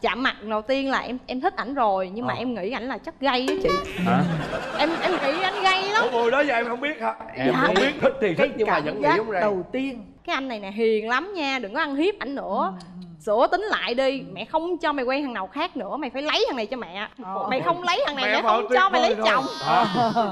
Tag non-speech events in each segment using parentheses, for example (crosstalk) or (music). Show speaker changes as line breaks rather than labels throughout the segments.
chạm mặt đầu tiên là em em thích ảnh rồi nhưng mà
Ờ.
em nghĩ ảnh là chất gay á chị.
Hả?
Em em nghĩ anh gay lắm.
Ủa đó giờ em không biết hả? Em
Dạ.
không biết thích thì thích nhưng mà vẫn nghĩ giống ray.
đầu tiên
cái anh này nè hiền lắm nha đừng có ăn hiếp ảnh nữa. Sửa tính lại đi mẹ không cho mày quen thằng nào khác nữa mày phải lấy thằng này cho mẹ.
Ờ.
mày không lấy thằng này
Mẹ
mẹ không cho mày lấy
rồi.
chồng.
À,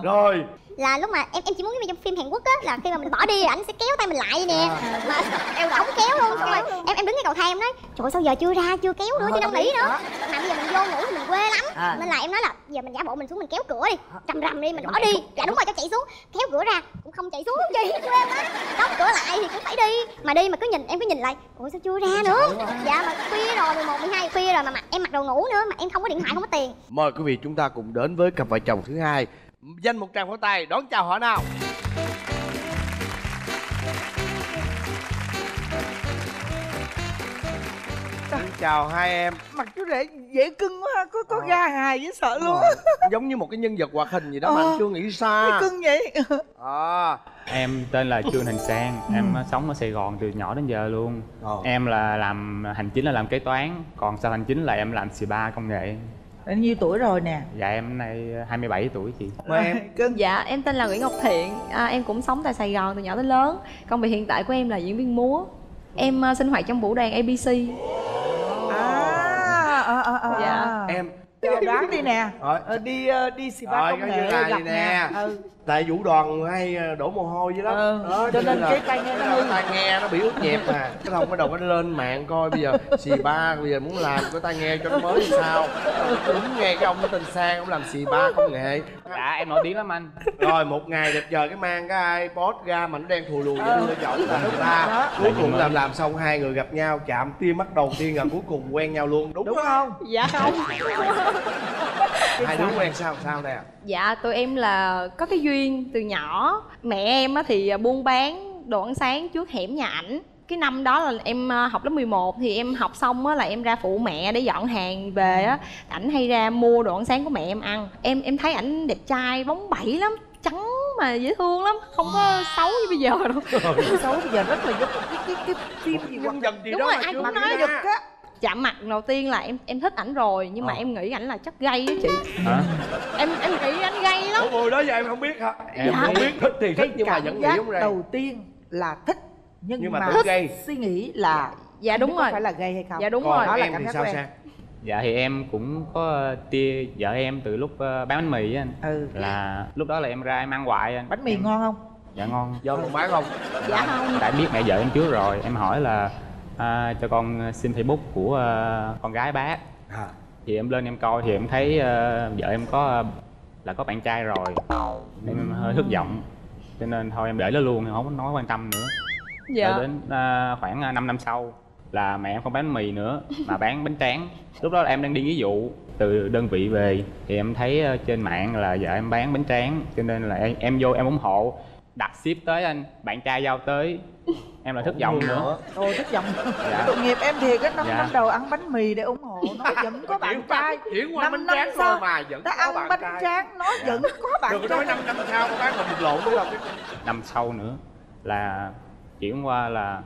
rồi
là lúc mà em em chỉ muốn giống trong phim Hàn Quốc á là khi mà mình bỏ đi ảnh sẽ kéo tay mình lại vậy nè mà eo ổng kéo luôn xong rồi em em đứng cái cầu thang em nói trời ơi, sao giờ chưa ra chưa kéo nữa chưa năn nỉ nữa. mà bây giờ mình vô ngủ thì mình quê lắm.
À.
nên là em nói là giờ mình giả bộ mình xuống mình kéo cửa đi rầm rầm đi mình bỏ đi. dạ đúng rồi cho chạy xuống. Kéo cửa ra cũng không chạy xuống gì quê quá đóng cửa lại thì cũng phải đi. Mà đi mà cứ nhìn em cứ nhìn lại ủa sao chưa ra nữa? dạ mà khuya rồi 11, 12 khuya rồi mà mặt em mặc đồ ngủ nữa mà em không có điện thoại không có tiền.
Mời quý vị chúng ta cùng đến với cặp vợ chồng thứ hai dành một tràng pháo tay đón chào họ nào? Xin chào hai em.
Mặt chú rể dễ cưng quá ha, có có ga hài dễ sợ luôn.
Ờ, giống như một cái nhân vật hoạt hình gì đó mà
Ờ.
anh chưa nghĩ xa.
Cưng vậy.
À
em tên là trương thành sang em sống ở sài gòn từ nhỏ đến giờ luôn.
Ờ.
em là làm hành chính là làm kế toán còn sau hành chính là em làm spa công nghệ
bao nhiêu tuổi rồi nè?
Dạ em nay 27 tuổi chị.
Mời em. (laughs)
Cưng.
Dạ em tên là nguyễn ngọc thiện. À, em cũng sống tại sài gòn từ nhỏ đến lớn. Công việc hiện tại của em là diễn viên múa. Em à, sinh hoạt trong vũ đoàn abc
à à à à.
Dạ.
em.
Chờ đoán đi nè. Ờ, đi ờ, đi spa
Rồi,
công nghệ gặp
vậy nè.
ừ.
Tại vũ đoàn hay ờ, đổ mồ hôi vậy đó.
Ừ,
Đó,
cho nên
là
cái tai nghe nó hư.
tai nghe nó bị ướt nhẹp mà. Cái thông bắt đầu nó lên mạng coi bây giờ xì ba bây giờ muốn làm cái tai nghe cho nó mới thì sao. Đúng nghe cái ông tên sang ông làm xì ba công nghệ
dạ em nổi tiếng lắm anh.
Rồi một ngày đẹp trời cái mang cái ipod ra mà nó đen thù lù vậy đưa cho ổng là người ta
Đó.
cuối cùng làm làm xong hai người gặp nhau chạm tim mắt đầu tiên là cuối cùng quen nhau luôn. Đúng,
đúng không?
Dạ không.
Hai đứa quen sao sao nè
dạ tụi em là có cái duyên từ nhỏ. Mẹ em á thì buôn bán đồ ăn sáng trước hẻm nhà ảnh. Cái năm đó là em à, học lớp 11 thì em học xong á là em ra phụ mẹ để dọn hàng về á. Ảnh hay ra mua đồ ăn sáng của mẹ em ăn. Em em thấy ảnh đẹp trai bóng bẩy lắm trắng mà dễ thương lắm. Không có xấu như bây giờ đâu.
Xấu bây giờ rất là giống một cái cái cái phim gì hoặc
vật gì
Đúng
đó
rồi,
mà
ai cũng nói
giật á
chạm mặt đầu tiên là em em thích ảnh rồi nhưng mà
Ờ.
em nghĩ ảnh là chất gay á chị.
Hả?
Em em nghĩ anh gay lắm.
Ủa mùi đó giờ em không biết hả? Em
Dạ.
không biết. thích thì thích nhưng mà vẫn nghĩ giống
đầu tiên là thích nhưng,
Nhưng mà
mà,
tưởng gay.
suy nghĩ là
dạ
không
đúng rồi.
phải là gay hay không.
Dạ đúng
còn
rồi.
đó là
em
cảm
thì
giác
sao
quen.
sang
dạ thì em cũng có tia vợ em từ lúc ờ, bán bánh mì á anh.
Ừ.
Là lúc đó là em ra em ăn hoài anh.
Bánh mì
Em-
ngon không?
Dạ ngon.
Do còn bán không?
Dạ không.
Tại biết mẹ vợ em trước rồi em hỏi là à, cho con xin facebook của ờ, con gái bác.
À.
Thì em lên em coi thì em thấy ờ, vợ em có ờ, là có bạn trai rồi. Nên em hơi thất vọng. Cho nên thôi em để nó luôn em không có nói quan tâm nữa.
Dạ.
Rồi đến ờ, khoảng 5 năm sau là mẹ em không bán mì nữa mà bán bánh tráng. Lúc đó là em đang đi nghĩa vụ. Từ đơn vị về thì em thấy trên mạng là vợ em bán bánh tráng. Cho nên là em, em vô em ủng hộ. Đặt ship tới anh bạn trai giao tới em là thất vọng nữa.
Ôi thất vọng
Dạ.
tội nghiệp em thiệt á năm
Dạ.
năm đầu ăn bánh mì để ủng hộ nó vẫn (laughs) có bạn trai.
chuyển qua
Năm
bánh tráng
sau,
mà vẫn
ta
có
ăn bánh
trai.
tráng nó vẫn có bạn
đừng có
trai.
nói năm năm sau có bán một lộn nữa đâu
năm sau nữa là chuyển qua là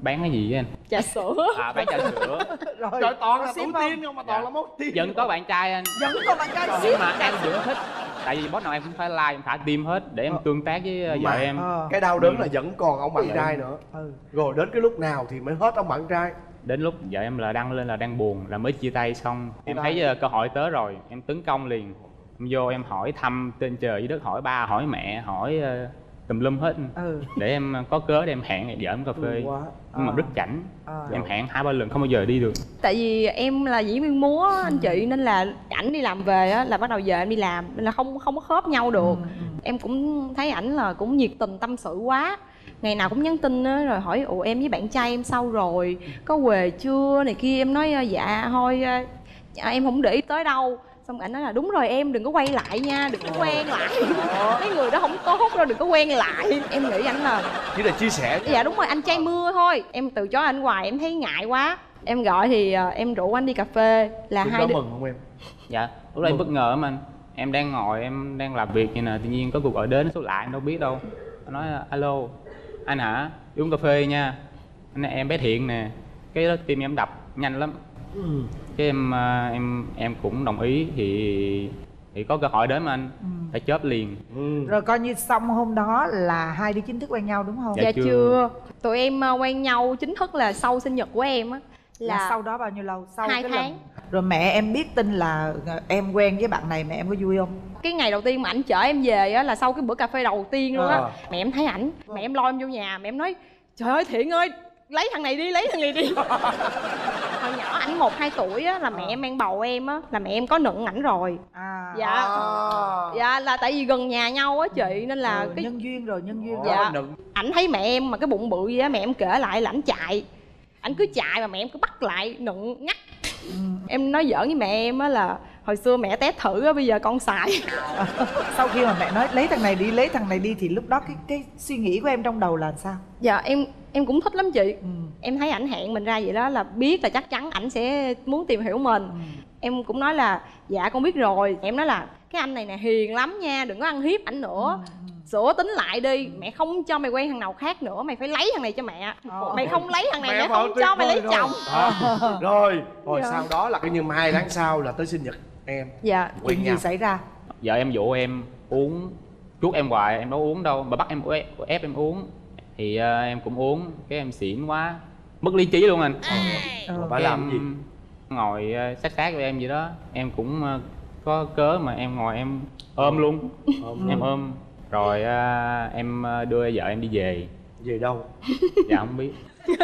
bán cái gì á anh?
Trà sữa.
À bán trà sữa. (laughs)
Rồi.
Trời toàn là tuổi
ship không?
mà toàn là mốt tiên
vẫn có bạn trai anh.
Vẫn có bạn trai
nhưng
ship
mà em vẫn thích. Tại vì boss nào em cũng phải like em thả tim hết để em tương tác với ờ, vợ
Mà-
em.
Ờ.
cái đau đớn là vẫn còn ông bạn
Dạ.
trai nữa.
ừ.
rồi đến cái lúc nào thì mới hết ông bạn trai?
Đến lúc vợ em là đăng lên là đang buồn là mới chia tay xong. Em thấy ờ, cơ hội tới rồi em tấn công liền. Em vô em hỏi thăm trên trời dưới đất hỏi ba hỏi mẹ hỏi ờ, tùm lum hết.
Ừ.
Để em có cớ để em hẹn vợ em cà phê.
Thương quá.
Nhưng mà
Ờ.
rất chảnh
Ờ.
em hẹn hai ba lần không bao giờ đi được.
Tại vì em là diễn viên múa anh chị nên là ảnh đi làm về á là bắt đầu giờ em đi làm nên là không không có khớp nhau được.
Ừ, ừ.
em cũng thấy ảnh là cũng nhiệt tình tâm sự quá. Ngày nào cũng nhắn tin á rồi hỏi ủa em với bạn trai em sao rồi? Có về chưa? Này kia em nói "Ờ, dạ thôi dạ, em không để ý tới đâu xong ảnh nói là đúng rồi em đừng có quay lại nha đừng có quen lại. (laughs) Mấy người đó không tốt đâu đừng có quen lại. Em nghĩ ảnh là
chỉ là chia sẻ
dạ đúng rồi anh trai mưa thôi. Em từ chối anh hoài em thấy ngại quá. Em gọi thì ờ, em rủ anh đi cà phê là
lúc
hai đứa
mừng không em?
Dạ lúc đó em bất ngờ lắm anh. Em đang ngồi em đang làm việc như nè tự nhiên có cuộc gọi đến số lạ em đâu biết đâu. Anh nói alo anh hả? Đi uống cà phê nha. Anh em bé thiện nè. Cái đó tim em đập nhanh lắm
ừ.
cái em à, em em cũng đồng ý thì thì có cơ hội đến mà anh
Ừ.
phải chớp liền
Ừ.
rồi coi như xong hôm đó là hai đứa chính thức quen nhau đúng không
Dạ
dạ,
chưa.
chưa. tụi em ờ, quen nhau chính thức là sau sinh nhật của em á
là,
là,
sau đó bao nhiêu lâu sau
hai
cái
tháng.
lần rồi mẹ em biết tin là ờ, em quen với bạn này mẹ em có vui không
cái ngày đầu tiên mà ảnh chở em về á là sau cái bữa cà phê đầu tiên luôn á
Ờ.
mẹ em thấy ảnh mẹ em lôi em vô nhà mẹ em nói trời ơi thiện ơi lấy thằng này đi lấy thằng này đi (laughs) hồi nhỏ ảnh một hai tuổi á là mẹ em mang bầu em á là mẹ em có nựng ảnh rồi
à
dạ
À.
dạ là tại vì gần nhà nhau á chị nên là
ừ,
cái
nhân duyên rồi nhân duyên
dạ.
nựng.
ảnh thấy mẹ em mà cái bụng bự gì á mẹ em kể lại là ảnh chạy ảnh cứ chạy mà mẹ em cứ bắt lại nựng ngắt
Ừ.
em nói giỡn với mẹ em á là hồi xưa mẹ test thử á bây giờ con xài. (laughs)
Sau khi mà mẹ nói lấy thằng này đi lấy thằng này đi thì lúc đó cái cái suy nghĩ của em trong đầu là sao?
Dạ em em cũng thích lắm chị.
Ừ.
em thấy ảnh hẹn mình ra vậy đó là biết là chắc chắn ảnh sẽ muốn tìm hiểu mình.
Ừ.
em cũng nói là dạ con biết rồi. Em nói là cái anh này nè hiền lắm nha đừng có ăn hiếp ảnh nữa sửa tính lại đi mẹ không cho mày quen thằng nào khác nữa mày phải lấy thằng này cho mẹ.
Ờ.
mày không lấy thằng này
Mẹ
mẹ không cho mày lấy
rồi.
chồng.
À, (laughs) rồi rồi
Dạ.
sau đó là cái như hai tháng sau là tới sinh nhật em.
Dạ
quen
chuyện
nhau.
gì xảy ra?
Vợ em dụ em uống chuốt em hoài em đâu uống đâu mà bắt em ép, ép em uống. Thì à, em cũng uống cái em xỉn quá. Mất lý trí luôn anh.
Ừ.
Bà
Cái
làm
em
gì?
ngồi à, sát sát với em vậy đó. Em cũng à, có cớ mà em ngồi em ôm luôn.
Ôm.
em ôm rồi à, em à, đưa vợ em đi về.
Về đâu? (laughs)
Dạ không biết. (laughs)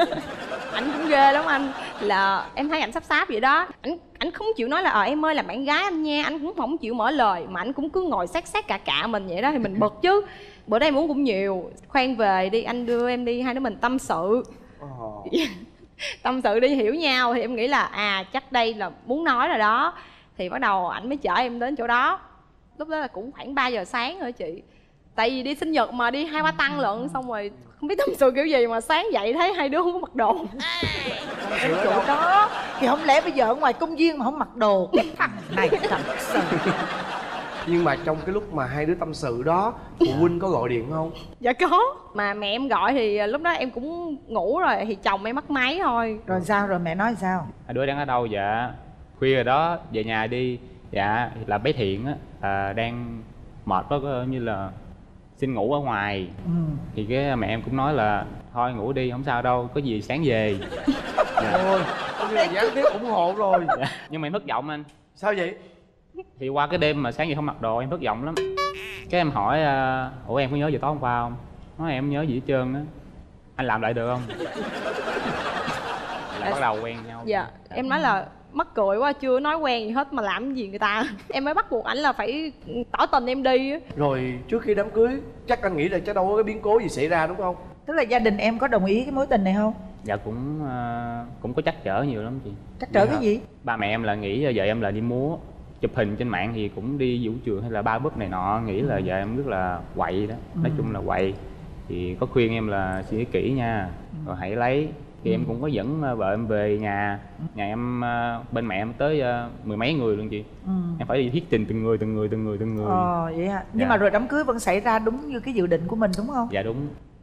Ảnh cũng ghê lắm anh. Là em thấy ảnh sắp sáp vậy đó. Ảnh ảnh không chịu nói là ờ em ơi là bạn gái anh nha. Anh cũng không chịu mở lời mà anh cũng cứ ngồi sát sát cả cả mình vậy đó thì mình bực chứ. Bữa đó em uống cũng nhiều. Khoan về đi anh đưa em đi hai đứa mình tâm sự.
Ồ. (laughs)
tâm sự đi hiểu nhau. Thì em nghĩ là à chắc đây là muốn nói rồi đó. Thì bắt đầu ảnh mới chở em đến chỗ đó. Lúc đó là cũng khoảng 3 giờ sáng rồi chị tại vì đi sinh nhật mà đi hai ba tăng lận xong rồi không biết tâm sự kiểu gì mà sáng dậy thấy hai đứa không có mặc đồ.
Cái chỗ đó thì không lẽ bây giờ ở ngoài công viên mà không mặc đồ? Cái (laughs) thằng này thật sự.
Nhưng mà trong cái lúc mà hai đứa tâm sự đó phụ huynh có gọi điện không?
Dạ có. Mà mẹ em gọi thì à, lúc đó em cũng ngủ rồi thì chồng em bắt máy thôi.
Rồi sao rồi mẹ nói sao?
Hai đứa đang ở đâu dạ khuya rồi đó về nhà đi. Dạ là bé thiện á à, đang mệt quá có như là xin ngủ ở ngoài.
Ừ.
thì cái mẹ em cũng nói là thôi ngủ đi không sao đâu có gì sáng về. Dạ.
ôi như là gián tiếp ủng hộ rồi.
Dạ. (laughs) nhưng mà em thất vọng anh.
Sao vậy?
Thì qua cái đêm mà sáng giờ không mặc đồ em thất vọng lắm. Cái em hỏi à, ủa em có nhớ gì tối hôm qua không? Nói em không nhớ gì hết trơn á. Anh làm lại được không? (laughs) Là bắt đầu quen nhau.
Dạ em nói là mắc cười quá chưa nói quen gì hết mà làm cái gì người ta. (laughs) Em mới bắt buộc ảnh là phải tỏ tình em đi á.
rồi trước khi đám cưới chắc anh nghĩ là chắc đâu có cái biến cố gì xảy ra đúng không?
Tức là gia đình em có đồng ý cái mối tình này không?
Dạ cũng à, cũng có chắc trở nhiều lắm chị.
Chắc trở
Dạ.
cái gì?
Ba mẹ em là nghĩ vợ em là đi múa chụp hình trên mạng thì cũng đi vũ trường hay là ba búp này nọ nghĩ là vợ em rất là quậy đó. Nói chung là quậy. Thì có khuyên em là suy nghĩ kỹ nha rồi hãy lấy thì em cũng có dẫn ờ, vợ em về nhà nhà em ờ, bên mẹ em tới ờ, mười mấy người luôn chị.
Ừ.
em phải đi thuyết trình từng người từng người từng người từng người.
Ờ vậy hả? Nhưng
Dạ.
mà rồi đám cưới vẫn xảy ra đúng như cái dự định của mình đúng không?
Dạ đúng.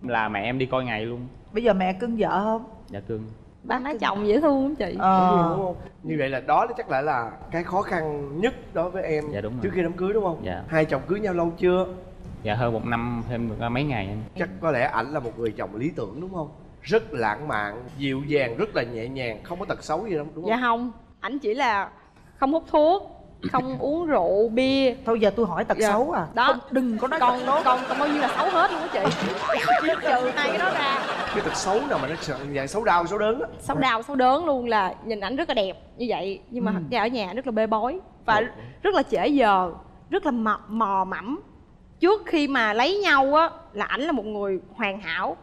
Là mẹ em đi coi ngày luôn.
Bây giờ mẹ cưng vợ không?
Dạ cưng.
Ba má chồng dễ thương lắm chị.
Đúng
ờ
không? Như vậy là đó chắc lại là cái khó khăn nhất đối với em
Dạ, đúng rồi.
trước khi đám cưới đúng không?
Dạ.
hai chồng cưới nhau lâu chưa?
Dạ hơn một năm thêm được ờ, mấy ngày anh
chắc có lẽ ảnh là một người chồng lý tưởng đúng không rất lãng mạn dịu dàng rất là nhẹ nhàng không có tật xấu gì đâu đúng không?
Dạ không. Ảnh chỉ là không hút thuốc không (laughs) uống rượu bia.
Thôi giờ tôi hỏi tật
Dạ.
xấu à.
Đó.
Không, đừng có nói
còn
tật tốt
còn còn bao nhiêu là xấu hết luôn á chị. (laughs) Trừ hai cái đó ra.
Cái tật xấu nào mà nó sợ dạng xấu đau xấu đớn á.
Xấu đau xấu đớn luôn là nhìn ảnh rất là đẹp như vậy nhưng mà
Ừ.
thật ra ở nhà rất là bê bối và
Ừ.
rất là trễ giờ rất là mò, mò mẫm. Trước khi mà lấy nhau á là ảnh là một người hoàn hảo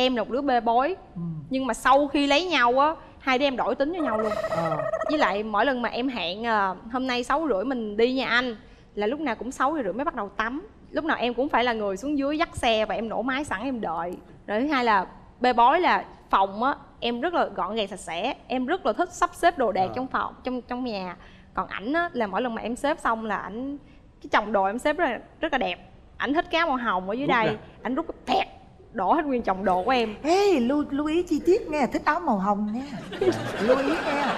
em là một đứa bê bối.
Ừ.
nhưng mà sau khi lấy nhau á hai đứa em đổi tính cho nhau luôn.
Ờ.
với lại mỗi lần mà em hẹn à, hôm nay sáu rưỡi mình đi nha anh là lúc nào cũng sáu rưỡi mới bắt đầu tắm. Lúc nào em cũng phải là người xuống dưới dắt xe và em nổ máy sẵn em đợi. Rồi thứ hai là bê bối là phòng á em rất là gọn gàng sạch sẽ. Em rất là thích sắp xếp đồ đạc
À.
trong phòng trong trong nhà. Còn ảnh á là mỗi lần mà em xếp xong là ảnh cái chồng đồ em xếp rất là rất là đẹp. Ảnh thích cái áo màu hồng ở dưới
Rút
đây. ảnh rút tẹt đổ hết nguyên chồng đồ của em.
Ê, lưu, lưu ý chi tiết nghe, thích áo màu hồng nha Lưu ý nghe. (laughs)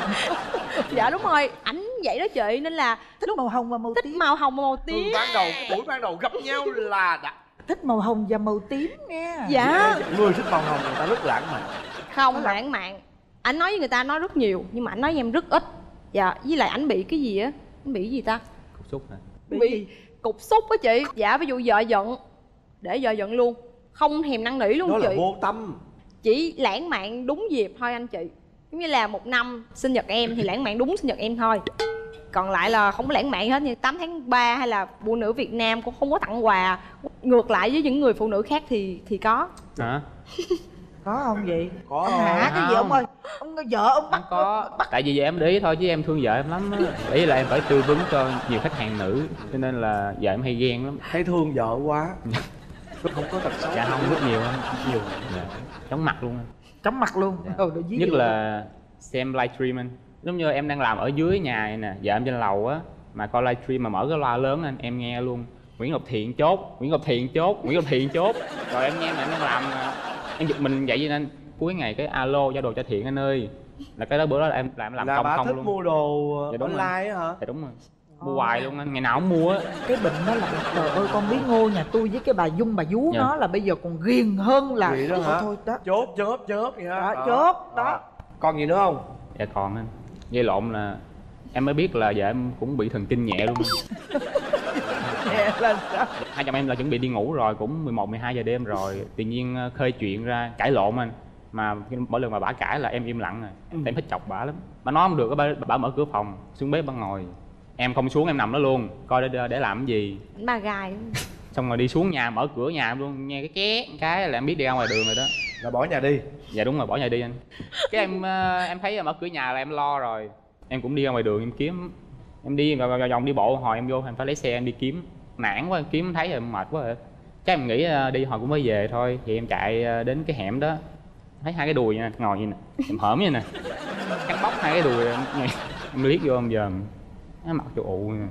Dạ đúng rồi. Ảnh vậy đó chị nên là
Thích màu hồng và màu
thích
tím.
màu hồng và màu tím.
Từ ban đầu buổi ban đầu gặp nhau là đã.
Thích màu hồng và màu tím nha
dạ.
Người thích màu hồng người ta rất lãng mạn.
Không lãng mạn. Ảnh nói với người ta nói rất nhiều nhưng mà ảnh nói với em rất ít. Dạ với lại ảnh bị cái gì á? Ảnh bị cái gì ta?
Cục xúc hả?
Bị
bị cục xúc á chị. Dạ ví dụ vợ giận. Để vợ giận luôn không thèm năn nỉ luôn
đó là
chị.
vô tâm.
Chỉ lãng mạn đúng dịp thôi anh chị. Giống như là một năm sinh nhật em thì lãng mạn đúng sinh nhật em thôi. Còn lại là không có lãng mạn hết như 8 tháng 3 hay là phụ nữ Việt Nam cũng không có tặng quà. Ngược lại với những người phụ nữ khác thì thì có.
Hả? (laughs)
Có không vậy?
có
Ông hả? Cái gì
không.
ông ơi? Ông vợ ông bắt
không có tại vì vợ em để ý thôi chứ em thương vợ em lắm á. Ý là em phải tư vấn cho nhiều khách hàng nữ cho nên là vợ em hay ghen lắm.
Thấy thương vợ quá không có tật xấu.
Dạ không rất nhiều anh nhiều. Dạ. chóng mặt luôn. Anh
Chóng mặt luôn?
Dạ.
Ví
nhất
dụ.
là xem livestream anh. Giống như em đang làm ở dưới nhà này nè vợ em trên lầu á mà coi livestream mà mở cái loa lớn anh em nghe luôn. Nguyễn Ngọc Thiện chốt Nguyễn Ngọc Thiện chốt Nguyễn Ngọc Thiện chốt. Rồi em nghe mà em đang làm em giật mình vậy nên cuối ngày cái alo giao đồ cho Thiện anh ơi. Là cái đó bữa đó là em làm làm
là
công
bà
không
thích
luôn.
mua đồ
Dạ,
online á hả?
Dạ đúng rồi mua hoài luôn anh ngày nào cũng mua á.
Cái bệnh đó là trời ơi con bí ngô nhà tôi với cái bà dung bà vú
Dạ.
nó là bây giờ còn ghiền hơn là
Vậy đó hả?
thôi đó.
Chốt chớp chớp vậy
Đó,
hả
chốt, đó.
còn gì nữa không?
Dạ còn anh dây lộn là em mới biết là vợ em cũng bị thần kinh nhẹ luôn (laughs)
là sao?
Hai chồng em là chuẩn bị đi ngủ rồi cũng 11, 12 giờ đêm rồi. Tự nhiên ờ, khơi chuyện ra cãi lộn anh. Mà mỗi lần mà bả cãi là em im lặng rồi Tại em thích chọc bả lắm. Bà nói không được bà, bà mở cửa phòng xuống bếp bà ngồi em không xuống em nằm đó luôn coi để để làm cái gì.
Ảnh ba gai (laughs)
xong rồi đi xuống nhà mở cửa nhà em luôn nghe cái két một cái là em biết đi ra ngoài đường rồi đó.
Là bỏ nhà đi.
Dạ đúng rồi bỏ nhà đi anh. Cái em ờ, em thấy mở cửa nhà là em lo rồi. Em cũng đi ra ngoài đường em kiếm em đi vào vòng vòng đi bộ hồi em vô em phải lấy xe em đi kiếm. Nản quá em kiếm thấy rồi em mệt quá rồi. Chắc em nghĩ ờ, đi hồi cũng mới về thôi thì em chạy ờ, đến cái hẻm đó. Thấy hai cái đùi nha ngồi như nè em hởm như nè. Cắt bóc hai cái đùi em, em liếc vô em giờ nó mặt cho ụ nè.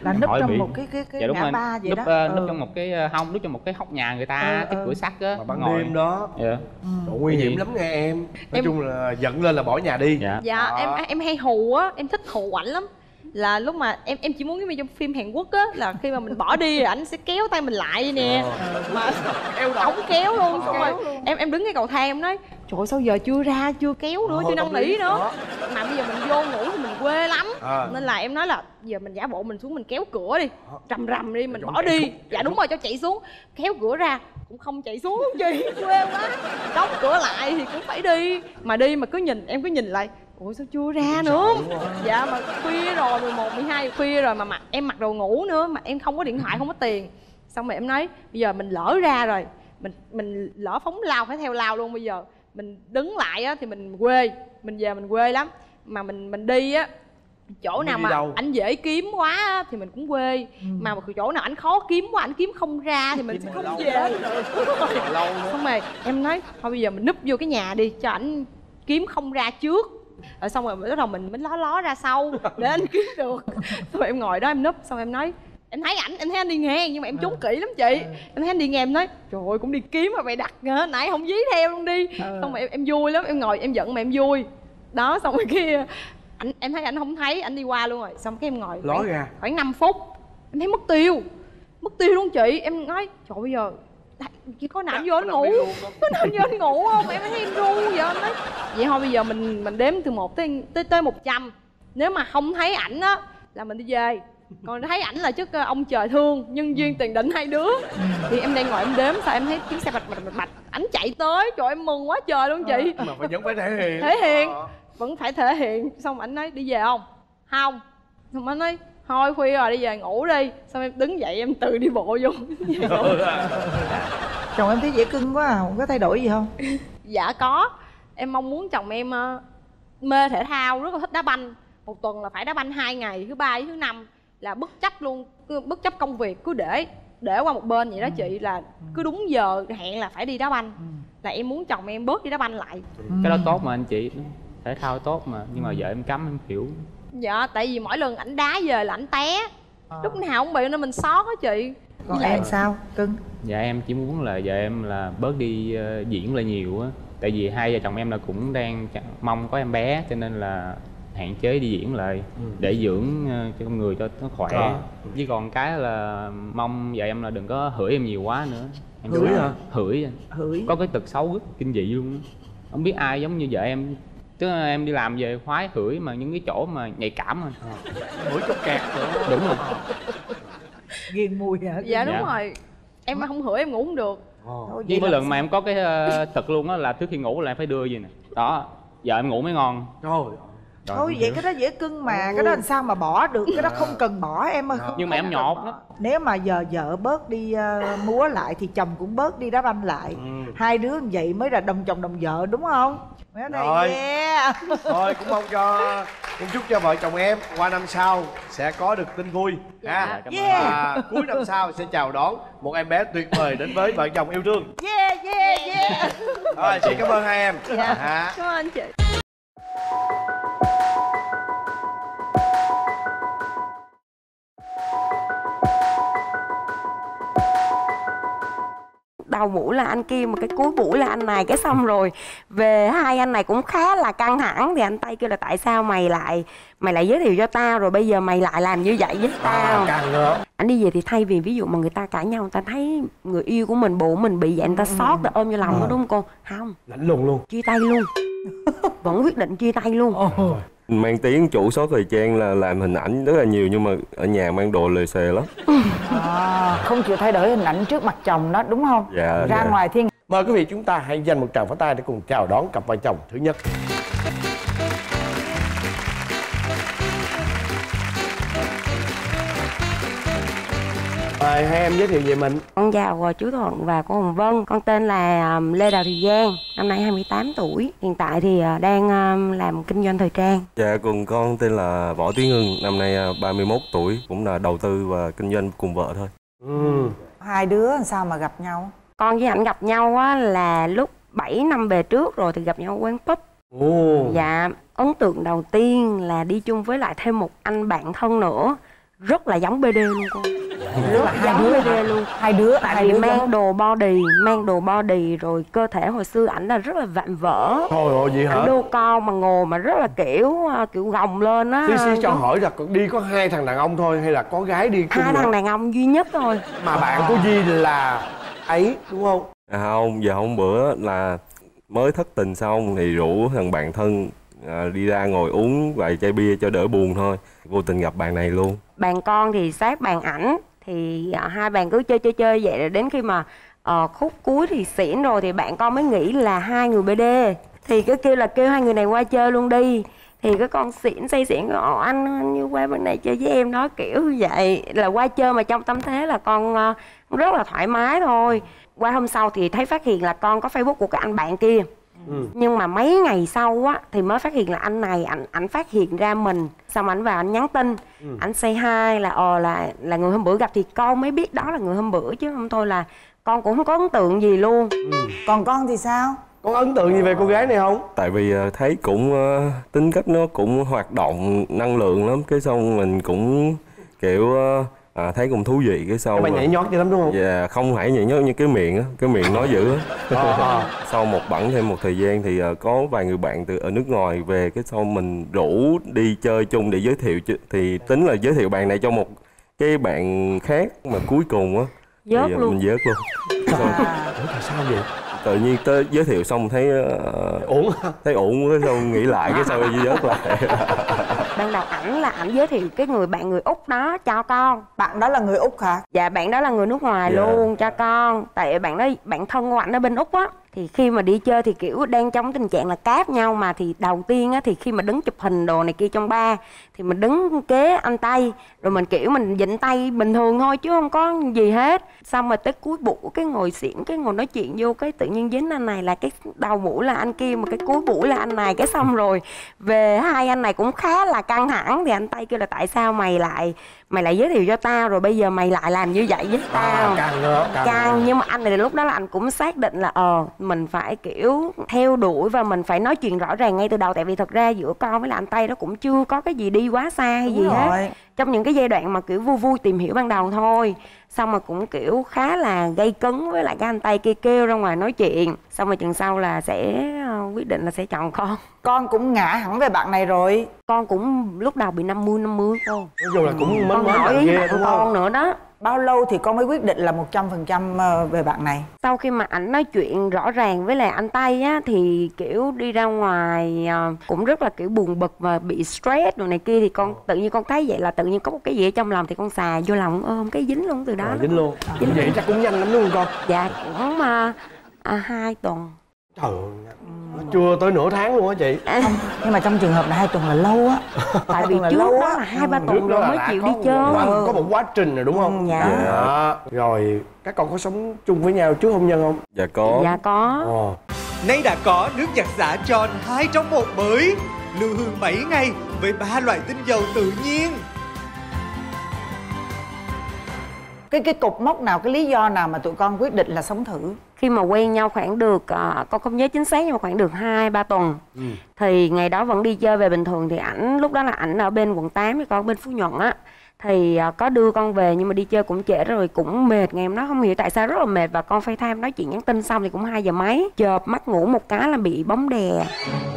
là núp trong
bị-
một cái cái cái
dạ đúng
ngã ba vậy
núp,
đó
ờ, núp
Ừ.
trong một cái ờ, hông núp trong một cái hốc nhà người ta
Ờ,
cái
ờ.
cửa sắt á
mà ban
ngồi.
đêm đó
dạ
Ừ.
Trời, nguy hiểm lắm nghe em nói
Em-
chung là giận lên là bỏ nhà đi
dạ
dạ
Đó.
em em hay hù á em thích hù ảnh lắm là lúc mà em em chỉ muốn giống như trong phim Hàn Quốc á là khi mà mình bỏ đi rồi ảnh sẽ kéo tay mình lại nè.
Ờ.
mà
Eo
ổng kéo luôn xong rồi em em đứng cái cầu thang em nói trời ơi, sao giờ chưa ra chưa kéo nữa
Ờ,
chưa năn nỉ nữa. Mà bây giờ mình vô ngủ thì mình quê lắm.
À.
nên là em nói là giờ mình giả bộ mình xuống mình kéo cửa đi
Ờ.
rầm rầm đi mình bỏ đi. dạ đúng rồi cho chạy xuống. Kéo cửa ra cũng không chạy xuống (laughs) gì quê quá. Đóng cửa lại thì cũng phải đi. Mà đi mà cứ nhìn em cứ nhìn lại ủa sao chưa ra nữa?
không?
dạ mà khuya rồi 11, 12 khuya rồi mà mặc em mặc đồ ngủ nữa mà em không có điện thoại không có tiền. Xong rồi em nói bây giờ mình lỡ ra rồi mình mình lỡ phóng lao phải theo lao luôn bây giờ. Mình đứng lại á thì mình quê mình về mình quê lắm. Mà mình mình đi á chỗ
Không biết
nào mà
đâu.
anh dễ kiếm quá á, thì mình cũng quê. Mà một chỗ nào anh khó kiếm quá anh kiếm không ra thì mình
Kiếm
sẽ không về.
lâu
xong rồi em nói thôi bây giờ mình núp vô cái nhà đi cho ảnh kiếm không ra trước rồi xong rồi bắt đầu mình mới ló ló ra sau để anh kiếm được. Xong rồi em ngồi đó em núp xong em nói em thấy ảnh em thấy anh đi ngang nhưng mà em trốn kỹ lắm chị. Em thấy anh đi ngang em nói trời ơi cũng đi kiếm mà mày đặt hả? Nãy không dí theo luôn đi.
Ừ.
xong rồi em, em vui lắm em ngồi em giận mà em vui. Đó xong rồi kia anh em thấy anh không thấy anh đi qua luôn rồi. Xong cái em ngồi
ló
khoảng-
ra.
khoảng 5 phút em thấy mất tiêu mất tiêu luôn chị. Em nói trời ơi, bây giờ chỉ có anh vô anh ngủ. có anh vô anh ngủ không? Em thấy em ru vậy em nói vậy thôi bây giờ mình mình đếm từ 1 tới tới tới 100 nếu mà không thấy ảnh á là mình đi về. Còn thấy ảnh là chức ờ, ông trời thương nhân duyên tiền định hai đứa. Thì em đang ngồi em đếm sao em thấy tiếng xe bạch bạch bạch bạch. Ảnh chạy tới trời em mừng quá trời luôn chị.
Mà phải vẫn phải thể hiện.
Thể hiện.
Ờ.
vẫn phải thể hiện. Xong ảnh nói đi về không? Không. Xong anh nói thôi khuya rồi đi về ngủ đi. Xong em đứng dậy em tự đi bộ vô? (laughs)
Chồng em thấy dễ cưng quá à không có thay đổi gì không? (laughs)
Dạ có. Em mong muốn chồng em ờ, mê thể thao rất là thích đá banh. Một tuần là phải đá banh hai ngày thứ ba với thứ năm là bất chấp luôn cứ bất chấp công việc cứ để để qua một bên vậy đó chị là cứ đúng giờ hẹn là phải đi đá banh. Là em muốn chồng em bớt đi đá banh lại.
Cái đó tốt mà anh chị thể thao tốt mà. Nhưng mà vợ em cấm em hiểu
dạ tại vì mỗi lần ảnh đá về là ảnh té. Lúc nào cũng bị nên mình xót á chị.
Còn
Dạ.
em sao? Cưng?
Dạ em chỉ muốn là vợ em là bớt đi ờ, diễn lại nhiều á. Tại vì hai vợ chồng em là cũng đang mong có em bé cho nên là hạn chế đi diễn lại để dưỡng ờ, cho con người cho nó khỏe.
Ờ.
chứ còn cái là mong vợ em là đừng có hửi em nhiều quá nữa. Em
Hửi hả?
hửi.
Hửi?
Có cái tật xấu rất kinh dị luôn không biết ai giống như vợ em tức là em đi làm về khoái hửi mà những cái chỗ mà nhạy cảm anh
mũi chốt kẹt nữa.
Đúng rồi.
Ghiền mùi hả?
Dạ đúng
Dạ.
rồi. Em mà không hửi em ngủ không được.
Ồ.
Thôi,
với mỗi lần mà em có cái ờ, tật luôn á là trước khi ngủ là em phải đưa gì nè. Đó giờ em ngủ mới ngon.
Trời ơi.
Rồi,
thôi vậy
hiểu.
cái đó dễ cưng mà. Cái đó làm sao mà bỏ được? Cái đó không cần bỏ em ơi. Không
Nhưng mà em nhột lắm.
nếu mà giờ vợ bớt đi ờ, múa lại thì chồng cũng bớt đi đá banh lại.
Ừ.
hai đứa như vậy mới là đồng chồng đồng vợ đúng không Mấy này
Rồi.
yeah.
thôi cũng mong cho cũng chúc cho vợ chồng em qua năm sau sẽ có được tin vui
Dạ.
ha
cảm ơn.
Yeah.
và cuối năm sau sẽ chào đón một em bé tuyệt vời đến với vợ chồng yêu thương
yeah yeah yeah
rồi xin cảm ơn hai em
Dạ.
Hả?
cảm ơn chị
đầu buổi là anh kia mà cái cuối buổi là anh này cái xong rồi. Về hai anh này cũng khá là căng thẳng thì anh tây kêu là tại sao mày lại mày lại giới thiệu cho tao? Rồi bây giờ mày lại làm như vậy với tao.
à, càng nữa
anh đi về thì thay vì ví dụ mà người ta cãi nhau người ta thấy người yêu của mình bồ mình bị vậy người ta xót người ta ôm vô lòng đó đúng không cô? Không.
Lạnh lùng luôn.
Chia tay luôn. (laughs) Vẫn quyết định chia tay luôn
mang tiếng chủ số thời trang là làm hình ảnh rất là nhiều nhưng mà ở nhà mang đồ lề xề lắm.
À, không chịu thay đổi hình ảnh trước mặt chồng đó đúng không?
Dạ,
ra
dạ.
ngoài thiên
mời quý vị chúng ta hãy dành một tràng pháo tay để cùng chào đón cặp vợ chồng thứ nhất mời hai em giới thiệu về mình.
Con chào chú Thuận và cô Hồng Vân. Con tên là ờm, Lê Đào Thị Giang năm nay 28 tuổi. Hiện tại thì ờ, đang ờm, làm kinh doanh thời trang.
Dạ cùng con tên là Võ Tiến Hưng năm nay à, 31 tuổi cũng là đầu tư và kinh doanh cùng vợ thôi.
Ừ.
hai đứa làm sao mà gặp nhau?
Con với ảnh gặp nhau á là lúc 7 năm về trước rồi thì gặp nhau quán pub
Ồ.
dạ ấn tượng đầu tiên là đi chung với lại thêm một anh bạn thân nữa rất là giống BD luôn cô. Rất là
hai
giống
đứa
BD luôn.
Hai đứa
tại
hai
vì
đứa
mang
giống-
đồ body mang đồ body rồi cơ thể hồi xưa ảnh là rất là vạm vỡ.
Thôi ôi vậy hả?
Ảnh đô con mà ngồi mà rất là kiểu à, kiểu gồng lên á.
Xí xí cho hỏi là đi có hai thằng đàn ông thôi hay là có gái đi chung
hai thằng đàn ông duy nhất thôi.
Mà bạn của Di là ấy đúng không?
À, không giờ hôm bữa là mới thất tình xong thì rủ thằng bạn thân à, đi ra ngồi uống vài chai bia cho đỡ buồn thôi. Vô tình gặp bạn này luôn.
Bàn con thì sát bàn ảnh. Thì à, hai bạn cứ chơi chơi chơi vậy rồi đến khi mà ờ, khúc cuối thì xỉn rồi thì bạn con mới nghĩ là hai người BD thì cứ kêu là kêu hai người này qua chơi luôn đi. Thì cái con xỉn say xỉn Ồ, anh anh như qua bên này chơi với em đó kiểu vậy. Là qua chơi mà trong tâm thế là con ờ, rất là thoải mái thôi. Qua hôm sau thì thấy phát hiện là con có facebook của cái anh bạn kia.
Ừ.
nhưng mà mấy ngày sau á thì mới phát hiện là anh này ảnh ảnh phát hiện ra mình. Xong ảnh vào ảnh nhắn tin
Ừ.
ảnh say hi là ờ là là người hôm bữa gặp thì con mới biết đó là người hôm bữa chứ không thôi là con cũng không có ấn tượng gì luôn.
Còn con thì sao?
Có ấn tượng gì về cô gái này không?
Tại vì à, thấy cũng à, tính cách nó cũng hoạt động năng lượng lắm cái xong mình cũng kiểu à, à, thấy cũng thú vị cái sau
cái bà nhảy nhót dữ lắm đúng không?
Dạ không phải nhảy nhót như cái miệng á cái miệng nói dữ á. (laughs)
Ờ, ờ.
sau một bẵng thêm một thời gian thì ờ, có vài người bạn từ ở nước ngoài về cái sau mình rủ đi chơi chung để giới thiệu chứ- thì tính là giới thiệu bạn này cho một cái bạn khác mà cuối cùng á.
Dớt
thì,
luôn.
mình dớt luôn.
Ủa, tại sao vậy?
Tự nhiên tới giới thiệu xong thấy ờ,
ổn
thấy ổn quá xong nghĩ lại cái sau (laughs) dớt lại
ban đầu ảnh là ảnh giới thiệu cái người bạn người úc đó cho con.
Bạn đó là người úc hả?
Dạ bạn đó là người nước ngoài
Dạ.
luôn cho con. Tại bạn đó bạn thân của ảnh ở bên úc á thì khi mà đi chơi thì, kiểu, đang trong tình trạng là cáp nhau mà, thì đầu tiên á, thì khi mà đứng chụp hình đồ này kia trong ba thì mình đứng kế anh tây, rồi mình, kiểu, mình dịnh tay bình thường thôi chứ không có gì hết. Xong rồi tới cuối buổi, cái ngồi xỉn, cái ngồi nói chuyện vô, cái tự nhiên dính anh này là cái đầu buổi là anh kia, mà cái cuối buổi là anh này, cái xong rồi về hai anh này cũng khá là căng thẳng. Thì anh tây kêu là tại sao mày lại mày lại giới thiệu cho tao rồi bây giờ mày lại làm như vậy với tao.
à, càng nữa càng,
Càng nhưng mà anh này lúc đó là anh cũng xác định là ờ mình phải kiểu theo đuổi và mình phải nói chuyện rõ ràng ngay từ đầu. Tại vì thật ra giữa con với lại anh tây đó cũng chưa có cái gì đi quá xa hay
Đúng
gì hết.
rồi.
trong những cái giai đoạn mà kiểu vui vui tìm hiểu ban đầu thôi xong mà cũng kiểu khá là gây cấn với lại cái anh tây kia kêu ra ngoài nói chuyện. Xong rồi chừng sau là sẽ ờ, quyết định là sẽ chọn con.
Con cũng ngã hẳn về bạn này rồi.
Con cũng lúc đầu bị 50 50 cô
nói chung là cũng mến
con
mến
hỏi
bạn
ý bạn con nữa đó
bao lâu thì con mới quyết định là 100% ờ, về bạn này?
Sau khi mà ảnh nói chuyện rõ ràng với lại anh tây á thì kiểu đi ra ngoài ờ, cũng rất là kiểu buồn bực và bị stress rồi này kia thì con tự nhiên con thấy vậy là tự nhiên có một cái gì ở trong lòng thì con xà vô lòng ôm cái dính luôn từ đó.
Rồi dính luôn. Vậy chắc cũng nhanh lắm đúng không con?
Dạ cũng mà à, hai tuần
trời ơi nó chưa tới nửa tháng luôn á chị.
Nhưng mà trong trường hợp này hai tuần là lâu á. (laughs)
Tại vì
là
trước
lâu
đó
á.
là hai ba
Trước
tuần
đó
rồi
là
mới chịu đi chơi.
quá- có một quá trình rồi đúng không?
Ừ, dạ.
Dạ. rồi các con có sống chung với nhau trước hôn nhân không?
Dạ có.
Dạ có.
Ồ
Nay đã có nước giặt xả tròn 2 trong một mới Lưu hương 7 ngày với ba loại tinh dầu tự nhiên
cái cái cục mốc nào cái lý do nào mà tụi con quyết định là sống thử?
Khi mà quen nhau khoảng được à, con không nhớ chính xác nhưng mà khoảng được hai ba tuần
Ừ.
thì ngày đó vẫn đi chơi về bình thường. Thì ảnh lúc đó là ảnh ở bên quận 8 thì con bên phú nhuận á. Thì à, có đưa con về nhưng mà đi chơi cũng trễ rồi cũng mệt. Ngày hôm đó không hiểu tại sao rất là mệt và con FaceTime nói chuyện nhắn tin xong thì cũng hai giờ mấy. Chợp mắt ngủ một cái là bị bóng đè.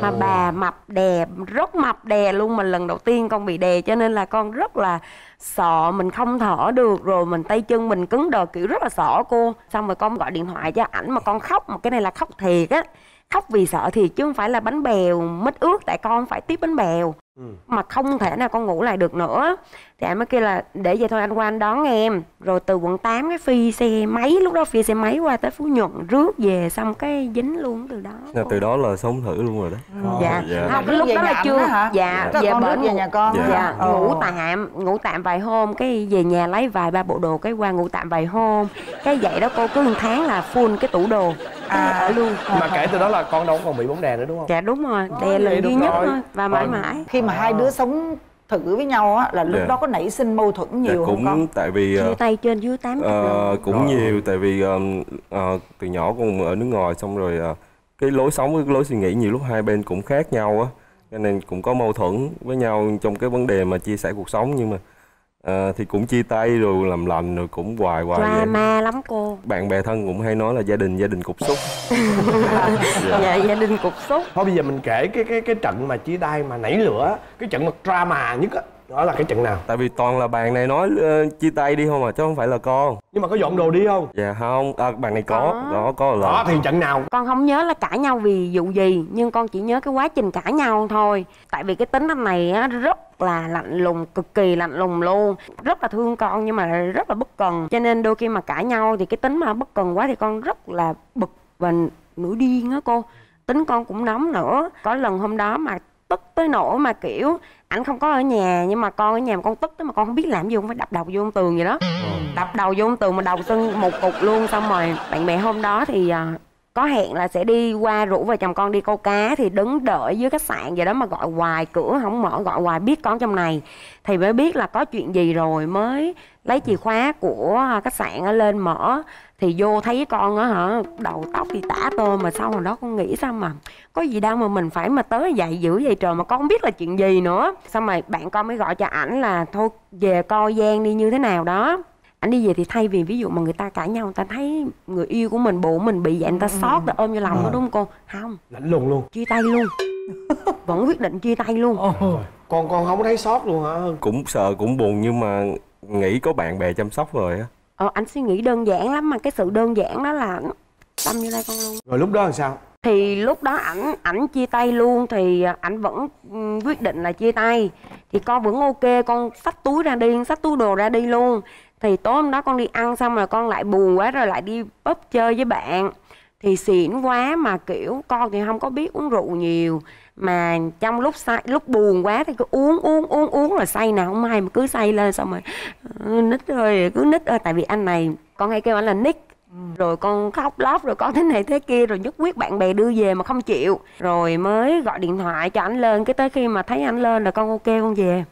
Mà bà mập đè rất mập đè luôn mà lần đầu tiên con bị đè cho nên là con rất là sợ mình không thở được rồi mình tay chân mình cứng đờ kiểu rất là sợ cô. Xong rồi con gọi điện thoại cho ảnh mà con khóc mà cái này là khóc thiệt á. Khóc vì sợ thiệt chứ không phải là bánh bèo mít ướt tại con phải tiếp bánh bèo.
Ừ.
mà không thể nào con ngủ lại được nữa anh mới kêu là để vậy thôi anh qua anh đón em. Rồi từ quận 8 cái phi xe máy lúc đó phi xe máy qua tới phú nhuận rước về xong cái dính luôn từ đó.
Là từ đó là sống thử luôn rồi đó.
Dạ.
Dạ.
không cái lúc
về
đó
nhà
là
ảnh
chưa
đó hả?
dạ.
con
bển
rước về nhà con
Dạ.
dạ ngủ tạm ngủ tạm vài hôm cái về nhà lấy vài ba bộ đồ cái qua ngủ tạm vài hôm. Cái vậy đó cô cứ một tháng là full cái tủ đồ.
À.
ở luôn.
Mà kể từ đó là con đâu còn bị bóng đè nữa đúng không?
Dạ đúng rồi. Đè lần duy nhất
rồi.
thôi và mãi mãi.
Khi mà hai đứa sống thử với nhau á là lúc
Dạ.
đó có nảy sinh mâu thuẫn
Dạ,
nhiều không
cũng
con
tại vì
chia
ờ,
tay trên dưới tám
Ờ,
lần
cũng
Rồi.
nhiều tại vì ờ, từ nhỏ con ở nước ngoài xong rồi ờ, cái lối sống với cái lối suy nghĩ nhiều lúc hai bên cũng khác nhau á cho nên cũng có mâu thuẫn với nhau trong cái vấn đề mà chia sẻ cuộc sống nhưng mà ờ, thì cũng chia tay rồi làm lành rồi cũng hoài hoài vậy.
drama lắm cô.
Bạn bè thân cũng hay nói là gia đình gia đình cục xúc. (laughs)
Dạ. Gia đình cục xúc.
Thôi bây giờ mình kể cái cái cái trận mà chia tay mà nảy lửa cái trận mà drama nhất á đó là cái trận nào?
Tại vì toàn là bạn này nói ờ, chia tay đi không à chứ không phải là con.
Nhưng mà có dọn đồ đi không?
Dạ không. À, bạn này có
Có.
đó có là
đó thì trận nào?
Con không nhớ là cãi nhau vì vụ gì nhưng con chỉ nhớ cái quá trình cãi nhau thôi. Tại vì cái tính anh này á rất là lạnh lùng cực kỳ lạnh lùng luôn. Rất là thương con nhưng mà rất là bất cần. Cho nên đôi khi mà cãi nhau thì cái tính mà bất cần quá thì con rất là bực và nổi điên á cô. Tính con cũng nóng nữa. Có lần hôm đó mà tức tới nỗi mà kiểu ảnh không có ở nhà nhưng mà con ở nhà mà con tức tới mà con không biết làm gì con phải đập đầu vô ông tường vậy đó. Đập đầu vô ông tường mà đầu sưng một cục luôn xong rồi bạn bè hôm đó thì à, có hẹn là sẽ đi qua rủ vợ chồng con đi câu cá thì đứng đợi dưới khách sạn vậy đó mà gọi hoài, cửa không mở, gọi hoài, biết con trong này. Thì mới biết là có chuyện gì rồi, mới lấy chìa khóa của khách sạn lên mở. Thì vô thấy con á hả, đầu tóc thì tả tơ mà sau hồi đó con nghĩ sao mà có gì đâu mà mình phải mà tới dậy dữ vậy trời, mà con không biết là chuyện gì nữa. Xong rồi bạn con mới gọi cho ảnh là thôi, về coi gian đi như thế nào đó ảnh đi về thì thay vì ví dụ mà người ta cãi nhau người ta thấy người yêu của mình bồ mình bị vậy người ta xót ta ôm vô lòng đó đúng không cô? Không.
Lạnh lùng luôn.
Chia tay luôn. (laughs) Vẫn quyết định chia tay luôn.
Con con không thấy sót luôn hả?
Cũng sợ cũng buồn nhưng mà nghĩ có bạn bè chăm sóc rồi á.
Ờ anh suy nghĩ đơn giản lắm mà cái sự đơn giản đó là tâm như đây con luôn.
Rồi lúc đó làm sao?
Thì lúc đó ảnh ảnh chia tay luôn thì ảnh vẫn ừm, quyết định là chia tay. Thì con vẫn ok con xách túi ra đi xách túi đồ ra đi luôn thì tối hôm đó con đi ăn xong rồi con lại buồn quá rồi lại đi pub chơi với bạn. Thì xỉn quá mà kiểu con thì không có biết uống rượu nhiều. Mà trong lúc say lúc buồn quá thì cứ uống uống uống uống là say nào không hay mà cứ say lên xong rồi "Ừ, nít ơi cứ nít ơi. Tại vì anh này con hay kêu anh là nick. Rồi con khóc lóc rồi con thế này thế kia rồi nhất quyết bạn bè đưa về mà không chịu. Rồi mới gọi điện thoại cho anh lên cái tới khi mà thấy anh lên là con ok con về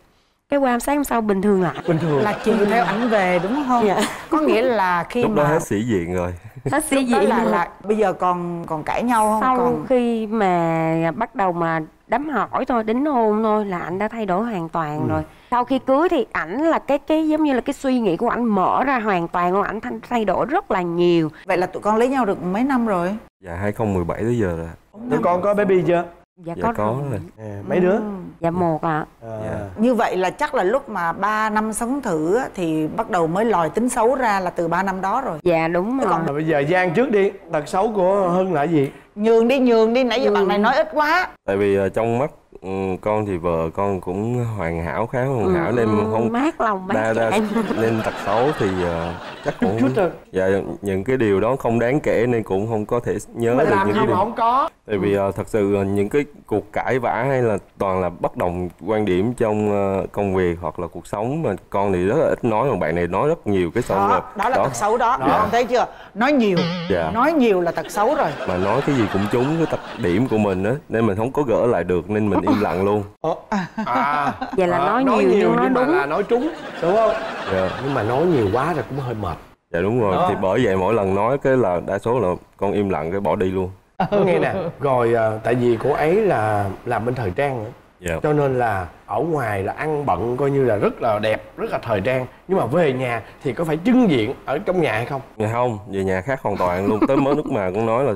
cái qua sáng hôm sau bình thường lại
bình thường.
Là chiều theo ảnh về đúng không?
Dạ.
có nghĩa là khi
lúc đó
mà
hết sĩ diện rồi.
Lúc đó
diễn
là, là bây giờ còn còn cãi nhau không?
Sau
còn
khi mà bắt đầu mà đám hỏi thôi đính hôn thôi là anh đã thay đổi hoàn toàn
Ừ.
rồi. Sau khi cưới thì ảnh là cái cái giống như là cái suy nghĩ của ảnh mở ra hoàn toàn luôn ảnh thay, thay đổi rất là nhiều.
Vậy là tụi con lấy nhau được mấy năm rồi?
Dạ 2017 tới giờ rồi.
tụi con có baby chưa
dạ,
Dạ
có,
có
rồi.
à, mấy đứa
dạ một ạ
à.
Dạ.
như vậy là chắc là lúc mà 3 năm sống thử á, thì bắt đầu mới lòi tính xấu ra là từ 3 năm đó rồi
dạ đúng rồi
Rồi bây giờ Giang trước đi Tật xấu của Hưng là gì?
nhường đi nhường đi nãy giờ bạn này nói ít quá
Tại vì ờ, trong mắt ừ, con thì vợ con cũng hoàn hảo khá hoàn hảo nên
Ừ,
không
mát lòng mát
đa, đa
dạ.
nên tật xấu thì ờ, chắc cũng
thôi
dạ những cái điều đó không đáng kể nên cũng không có thể nhớ
Mà
được
làm
những
gì
cái
mà
điều
không có.
Tại vì ờ, thật sự ờ, những cái cuộc cãi vã hay là toàn là bất đồng quan điểm trong ờ, công việc hoặc là cuộc sống mà con thì rất là ít nói mà bạn này nói rất nhiều cái xong rồi
đó đó là tật xấu đó,
Dạ.
con thấy chưa? Nói nhiều.
Dạ.
nói nhiều là tật xấu rồi.
Mà nói cái gì cũng trúng cái 特 điểm của mình á nên mình không có gỡ lại được nên mình im lặng luôn.
Ờ, à,
Vậy là
à,
nói nhiều nhưng nói
nhưng mà
đúng.
là nói trúng đúng không?
Dạ.
nhưng mà nói nhiều quá rồi cũng hơi mệt.
Dạ đúng rồi.
Đó.
thì bởi vậy mỗi lần nói cái là đa số là con im lặng cái bỏ đi luôn.
Có nghe nè. Rồi à, tại vì cô ấy là làm bên thời trang nữa.
Dạ.
Cho nên là ở ngoài là ăn bận coi như là rất là đẹp rất là thời trang. Nhưng mà về nhà thì có phải trưng diện ở trong nhà hay không?
Dạ không, về nhà khác hoàn toàn luôn. Tới mới lúc mà cũng nói là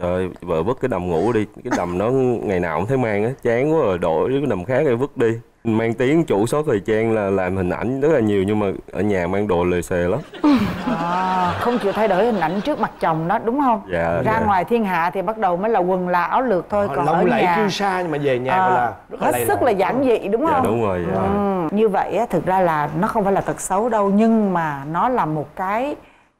Trời ơi, vợ vứt cái đầm ngủ đi Cái đầm nó ngày nào cũng thấy mang á Chán quá rồi đổi cái đầm khác rồi vứt đi. Mang tiếng chủ số thời trang là làm hình ảnh rất là nhiều Nhưng mà ở nhà mang đồ lề xề lắm.
À, không chịu thay đổi hình ảnh trước mặt chồng đó đúng không?
Dạ,
ra
dạ.
ngoài thiên hạ thì bắt đầu mới là quần là áo lược thôi còn ở
lộng lẫy
nhà
sa nhưng mà về nhà
à,
là rất
hết sức là giản dị đúng
Dạ
không?
đúng rồi dạ.
Ừ, như vậy á, thực ra là nó không phải là tật xấu đâu nhưng mà nó là một cái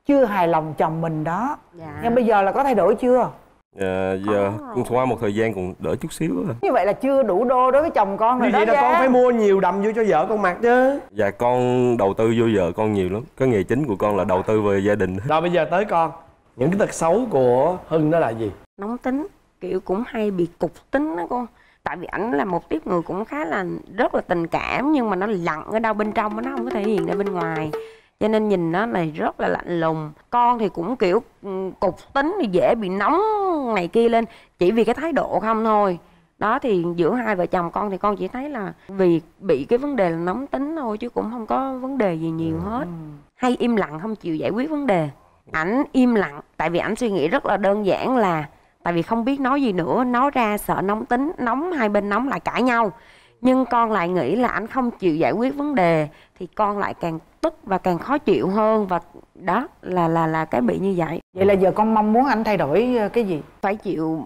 chưa hài lòng chồng mình đó.
Dạ.
nhưng bây giờ là có thay đổi chưa
Dạ, giờ qua một thời gian cũng đỡ chút xíu rồi
như vậy là chưa đủ đô đối với chồng con rồi
như
đó
vậy là con phải mua nhiều đầm vô cho vợ con mặc chứ.
Dạ con đầu tư vô vợ con nhiều lắm. Cái nghề chính của con là đầu tư về gia đình. (laughs)
Rồi bây giờ tới con. Những cái tật xấu của hưng đó là gì?
Nóng tính kiểu cũng hay bị cục tính đó con. Tại vì ảnh là một tiếp người cũng khá là rất là tình cảm nhưng mà nó lặng ở đâu bên trong á, nó không có thể hiện ra bên ngoài cho nên nhìn nó là rất là lạnh lùng. Con thì cũng kiểu ừ, cục tính thì dễ bị nóng này kia lên chỉ vì cái thái độ không thôi. Đó thì giữa hai vợ chồng con thì con chỉ thấy là vì bị cái vấn đề là nóng tính thôi chứ cũng không có vấn đề gì nhiều hết. Hay im lặng không chịu giải quyết vấn đề. Ảnh im lặng tại vì ảnh suy nghĩ rất là đơn giản là tại vì không biết nói gì nữa nói ra sợ nóng tính nóng hai bên nóng lại cãi nhau. Nhưng con lại nghĩ là ảnh không chịu giải quyết vấn đề thì con lại càng tức và càng khó chịu hơn và đó là là là cái bị như vậy.
Vậy là giờ con mong muốn anh thay đổi ờ, cái gì?
Phải chịu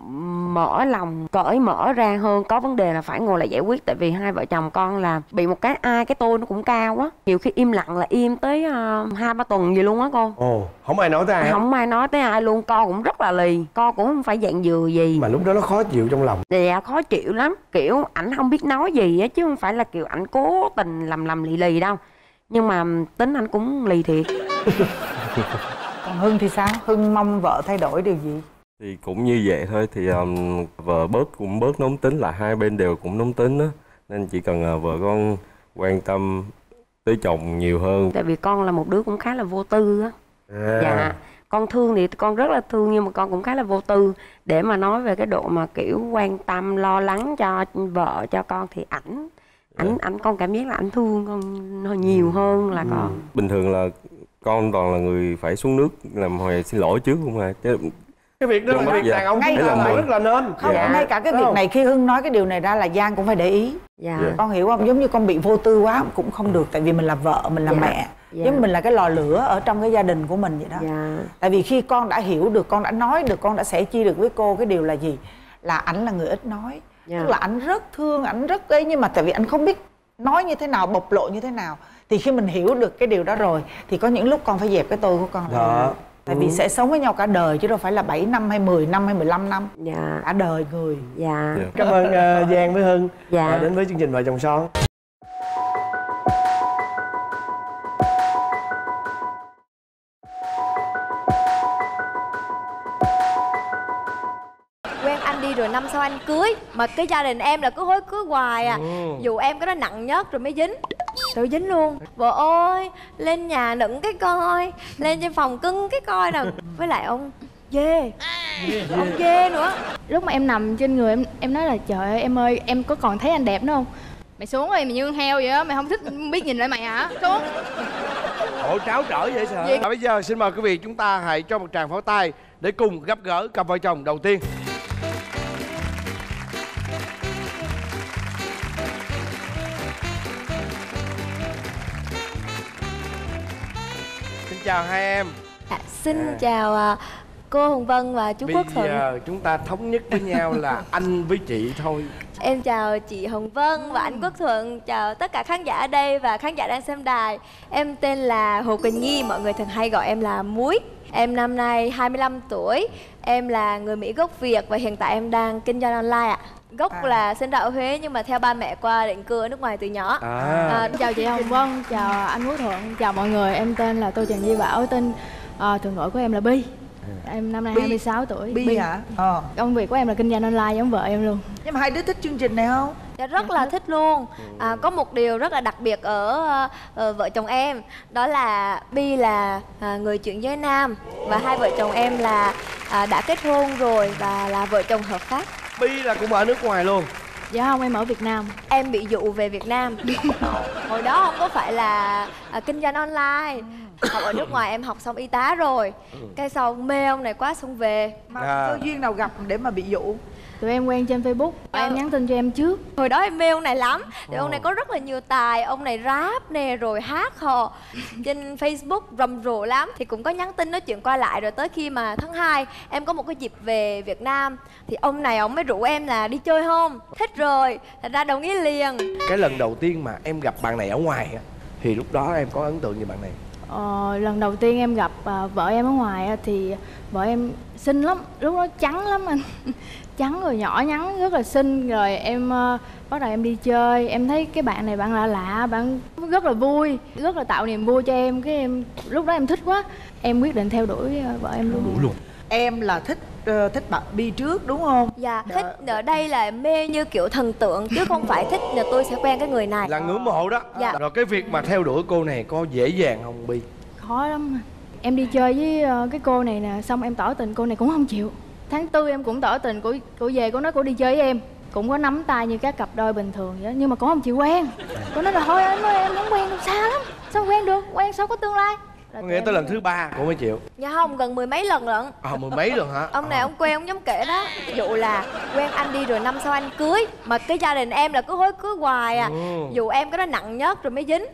mở lòng cởi mở ra hơn. Có vấn đề là phải ngồi lại giải quyết tại vì hai vợ chồng con là bị một cái ai cái tôi nó cũng cao á. Nhiều khi im lặng là im tới ờ, hai ba tuần gì luôn á con
ồ không ai nói tới ai
không ai nói tới ai luôn. Con cũng rất là lì. Con cũng không phải dạng dừa gì.
Mà lúc đó nó khó chịu trong lòng.
Dạ khó chịu lắm. Kiểu ảnh không biết nói gì á chứ không phải là kiểu ảnh cố tình lầm lầm lì lì đâu nhưng mà tính anh cũng lì thiệt. (laughs)
Còn hưng thì sao? Hưng mong vợ thay đổi điều gì?
Thì cũng như vậy thôi. Thì um, vợ bớt cũng bớt nóng tính là hai bên đều cũng nóng tính á. Nên chỉ cần ờ, vợ con quan tâm tới chồng nhiều hơn.
Tại vì con là một đứa cũng khá là vô tư á.
À.
dạ. Con thương thì con rất là thương nhưng mà con cũng khá là vô tư. Để mà nói về cái độ mà kiểu quan tâm lo lắng cho vợ cho con thì ảnh ảnh ảnh con cảm giác là ảnh thương con hơi nhiều hơn là con
Bình thường là con toàn là người phải xuống nước làm hồi xin lỗi trước không à chứ
cái việc đó
Đúng
là
rồi,
việc
dạ.
đàn ông
Ngay
là mình.
rất là nên
không
Dạ.
ngay cả cái việc
không?
này khi hưng nói cái điều này ra là giang cũng phải để ý
dạ
Dạ.
con hiểu không giống như con bị vô tư quá cũng không được tại vì mình là vợ mình là
Dạ.
mẹ
Dạ.
giống như mình là cái lò lửa ở trong cái gia đình của mình vậy đó
dạ
tại vì khi con đã hiểu được con đã nói được con đã sẻ chia được với cô cái điều là gì là ảnh là người ít nói
Dạ.
tức là ảnh rất thương ảnh rất ấy nhưng mà tại vì ảnh không biết nói như thế nào bộc lộ như thế nào. Thì khi mình hiểu được cái điều đó rồi thì có những lúc con phải dẹp cái tôi của con
Đó.
tại vì sẽ sống với nhau cả đời chứ đâu phải là 7 năm hay 10 năm hay 15 năm.
Dạ.
Cả đời người.
Dạ.
Dạ.
cảm ơn ờ, giang với hưng.
Dạ.
Ờ, đến với chương trình vợ chồng son
rồi năm sau anh cưới. Mà cái gia đình em là cứ hối cưới hoài à. Dù em cái đó nặng nhất rồi mới dính. Tự dính luôn. Vợ ơi lên nhà nựng cái coi. Lên trên phòng cưng cái coi nè với lại ông dê ông dê nữa.
Lúc mà em nằm trên người em em nói là trời ơi em ơi em có còn thấy anh đẹp nữa không? Mày xuống đi mày như con heo vậy á mày không thích biết nhìn lại mày hả? Xuống.
Ủa tráo trở vậy sợ? Và bây giờ xin mời quý vị chúng ta hãy cho một tràng pháo tay Để cùng gặp gỡ cặp vợ chồng đầu tiên chào hai em.
À, xin chào à, cô hồng vân và chú
Bây
quốc thuận.
giờ chúng ta thống nhất với nhau là (laughs) anh với chị thôi.
Em chào chị Hồng Vân và anh Quốc Thuận. Chào tất cả khán giả ở đây và khán giả đang xem đài. Em tên là Hồ Quỳnh Nhi, mọi người thường hay gọi em là Muối. Em năm nay 25 tuổi. Em là người Mỹ gốc Việt và hiện tại em đang kinh doanh online ạ Gốc
À.
là sinh ra ở Huế nhưng mà theo ba mẹ qua định cư ở nước ngoài từ nhỏ.
À,
à, chào chị hồng vân chào anh quốc thuận chào mọi người. Em tên là tô trần di bảo tên à, thường gọi của em là bi. Em năm nay
Bi.
26 tuổi.
Bi hả ờ.
Công việc của em là kinh doanh online giống vợ em luôn.
Nhưng mà hai đứa thích chương trình này không?
Dạ rất là thích luôn. À, Có một điều rất là đặc biệt ở ờ, vợ chồng em Đó là Bi là à, người chuyển giới nam Và hai vợ chồng em là à, đã kết hôn rồi Và là vợ chồng hợp pháp
Bi là cũng ở nước ngoài luôn.
Dạ không em ở việt nam.
Em bị dụ về Việt Nam. Hồi đó không có phải là à, kinh doanh online. Học ở nước ngoài em học xong y tá rồi. Cái sau mê ông này quá xong về.
Mà
À.
cơ duyên nào gặp để mà bị dụ
tụi em quen trên facebook.
Ờ.
em nhắn tin cho em trước.
Hồi đó em mê ông này lắm. Thì ông này có rất là nhiều tài. Ông này rap nè rồi hát hò. (laughs) Trên Facebook rầm rộ lắm. Thì cũng có nhắn tin nói chuyện qua lại. Rồi tới khi mà tháng 2 Em có một cái dịp về Việt Nam. Thì ông này ông mới rủ em là đi chơi không? Thích rồi. Thành ra đồng ý liền.
Cái lần đầu tiên mà em gặp bạn này ở ngoài á Thì lúc đó em có ấn tượng như bạn này?
Ờ, lần đầu tiên em gặp à, vợ em ở ngoài á, thì vợ em xinh lắm. Lúc đó trắng lắm anh trắng rồi nhỏ nhắn rất là xinh. Rồi em ờ, bắt đầu em đi chơi. Em thấy cái bạn này bạn lạ lạ bạn rất là vui rất là tạo niềm vui cho em. Cái em lúc đó em thích quá. Em quyết định theo đuổi ờ, vợ em luôn.
Luôn.
Em là thích ờ, thích bạn bi trước đúng không?
Dạ thích ở đây là mê như kiểu thần tượng Chứ không phải thích là tôi sẽ quen cái người này.
Là ngưỡng mộ đó.
Dạ.
Rồi cái việc mà theo đuổi cô này có dễ dàng không Bi?
Khó lắm. Em đi chơi với cái cô này nè xong em tỏ tình cô này cũng không chịu tháng tư em cũng tỏ tình cô cô về cô nói cô đi chơi với em. Cũng có nắm tay như các cặp đôi bình thường vậy đó, nhưng mà cô không chịu quen. Cô nói là thôi anh ơi em muốn quen được xa lắm. Sao quen được? Quen sao có tương lai? Là
Có nghĩa
em
tới lần thứ ba. Cô mới chịu.
Dạ không gần mười mấy lần lận.
À mười mấy lần hả?
Ông này ông quen ông dám kể đó. Ví dụ là quen anh đi rồi năm sau anh cưới. Mà cái gia đình em là cứ hối cưới hoài à.
Ừ.
Dù em cái đó nặng nhất rồi mới dính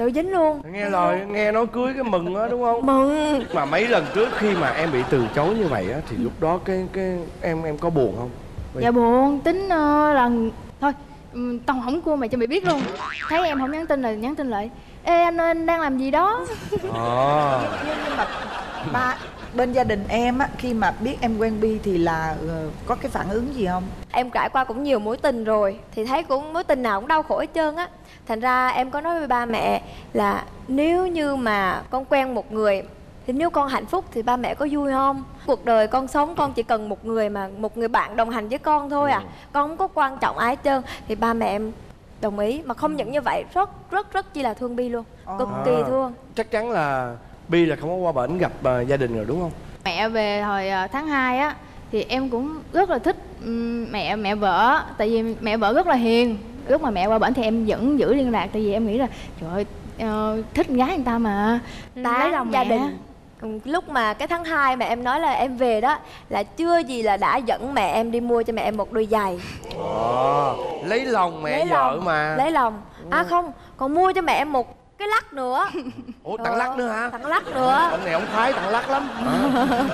Tự dính luôn.
Nghe lời nghe nói cưới cái mừng á đúng không?
Mừng.
Mà mấy lần trước khi mà em bị từ chối như vậy á Thì lúc đó cái cái em em có buồn không? Bi?
dạ buồn. Tính ờ, lần thôi ừm, tao không cua mày cho mày biết luôn. Thấy em không nhắn tin là nhắn tin lại ê anh ơi anh đang làm gì đó?
À.
nhưng, nhưng mà ba bên gia đình em á khi mà biết em quen bi thì là ờ, có cái phản ứng gì không?
Em trải qua cũng nhiều mối tình rồi Thì thấy cũng mối tình nào cũng đau khổ hết trơn á Thành ra em có nói với ba mẹ là Nếu như mà con quen một người Thì nếu con hạnh phúc thì ba mẹ có vui không? Cuộc đời con sống con chỉ cần một người mà Một người bạn đồng hành với con thôi à. Con không có quan trọng ai hết trơn. Thì ba mẹ em đồng ý. Mà không những như vậy rất rất rất chi là thương Bi luôn. Cực kỳ
À.
thương.
Chắc chắn là Bi là không có qua bển gặp ờ, gia đình rồi đúng không?
Mẹ về hồi ờ, tháng 2 á thì em cũng rất là thích ừm, mẹ mẹ vợ. Tại vì mẹ vợ rất là hiền lúc mà mẹ qua bển thì em vẫn giữ liên lạc tại vì em nghĩ là trời ơi ờ, thích con gái người ta mà. Lấy
tán
lòng
gia
mẹ.
đình. Ừ, lúc mà cái tháng 2 mà em nói là em về đó là chưa gì là đã dẫn mẹ em đi mua cho mẹ em một đôi giày.
Ờ, lấy lòng mẹ
lấy
vợ
lòng
mà.
lấy lòng. À không còn mua cho mẹ em một cái lắc nữa. (laughs)
Ủa tặng lắc nữa hả?
Tặng lắc nữa.
Ông này ông khoái tặng lắc lắm. (laughs)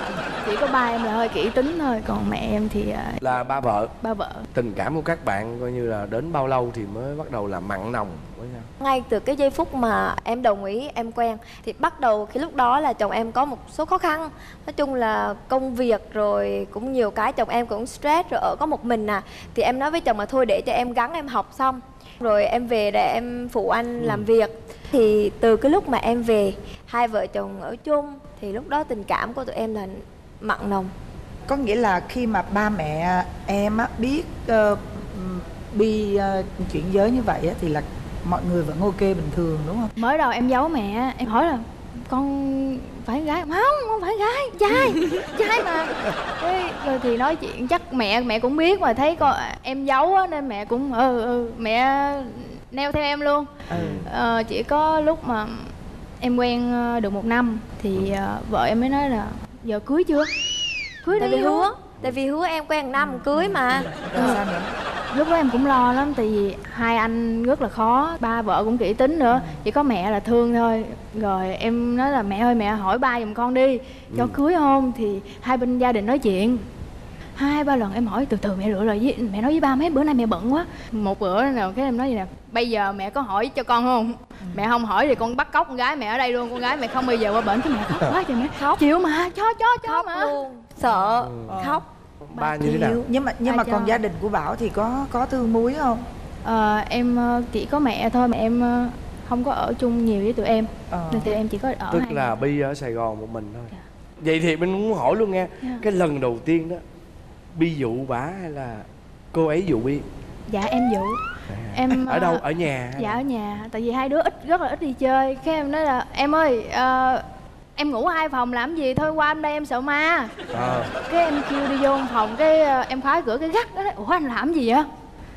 Chỉ có ba em là hơi kỹ tính thôi còn mẹ em thì ờ,
Là ba vợ.
ba vợ.
Tình cảm của các bạn coi như là đến bao lâu thì mới bắt đầu là mặn nồng với nhau?
Ngay từ cái giây phút mà em đồng ý em quen thì bắt đầu khi lúc đó là chồng em có một số khó khăn. Nói chung là công việc rồi cũng nhiều cái chồng em cũng stress rồi ở có một mình à. Thì em nói với chồng là thôi để cho em gắng em học xong rồi em về để em phụ anh làm việc. Thì từ cái lúc mà em về hai vợ chồng ở chung thì lúc đó tình cảm của tụi em là mặn nồng.
Có nghĩa là khi mà ba mẹ em á biết ừm, bi ờ, chuyển giới như vậy á thì là
mọi người vẫn ok bình thường đúng không?
Mới đầu em giấu mẹ em hỏi là con phải gái không không phải gái trai (laughs) trai mà. Thế rồi thì nói chuyện chắc mẹ mẹ cũng biết mà thấy con em giấu á nên mẹ cũng ừ ừ mẹ neo theo em luôn.
Ừ.
ờ, chỉ có lúc mà em quen ờ, được một năm thì ờ, vợ em mới nói là giờ cưới chưa? Cưới
tại
đi
vì hứa tại vì hứa em quen năm cưới mà.
Sao nữa
lúc đó em cũng lo lắm tại vì hai anh rất là khó ba vợ cũng kỹ tính nữa chỉ có mẹ là thương thôi. Rồi em nói là mẹ ơi mẹ hỏi ba giùm con đi cho
Ừ.
cưới không thì hai bên gia đình nói chuyện. Hai ba lần em hỏi từ từ mẹ lựa lời với mẹ nói với ba mấy bữa nay mẹ bận quá. Một bữa nào cái em nói gì nè bây giờ mẹ có hỏi cho con không mẹ không hỏi thì con bắt cóc con gái mẹ ở đây luôn con gái mẹ không bao giờ qua bển cái mẹ khóc quá trời mẹ. Khóc. Chịu mà cho cho cho
khóc
mà.
luôn. Sợ.
Ừ.
khóc
ba như thế nào
nhưng mà nhưng
Ba
mà
cho.
còn gia đình của bảo thì có có thương muối không?
Ờ, em ờ, chỉ có mẹ thôi mà em ờ, không có ở chung nhiều với tụi em.
Ờ.
nên tụi em chỉ có ở
tức
hai
là bi ở sài gòn một mình thôi. Vậy thì mình muốn hỏi luôn nghe
Dạ.
cái lần đầu tiên đó bi dụ bả hay là cô ấy dụ bi?
Dạ em dụ. Em
ở đâu? ở nhà
dạ ở nhà. Tại vì hai đứa ít rất là ít đi chơi. Cái em nói là em ơi ờ, em ngủ hai phòng làm gì? Thôi qua em đây em sợ ma.
Ờ.
cái em kêu đi vô phòng cái ờ, em khóa cửa cái gắt nói ủa anh làm gì vậy?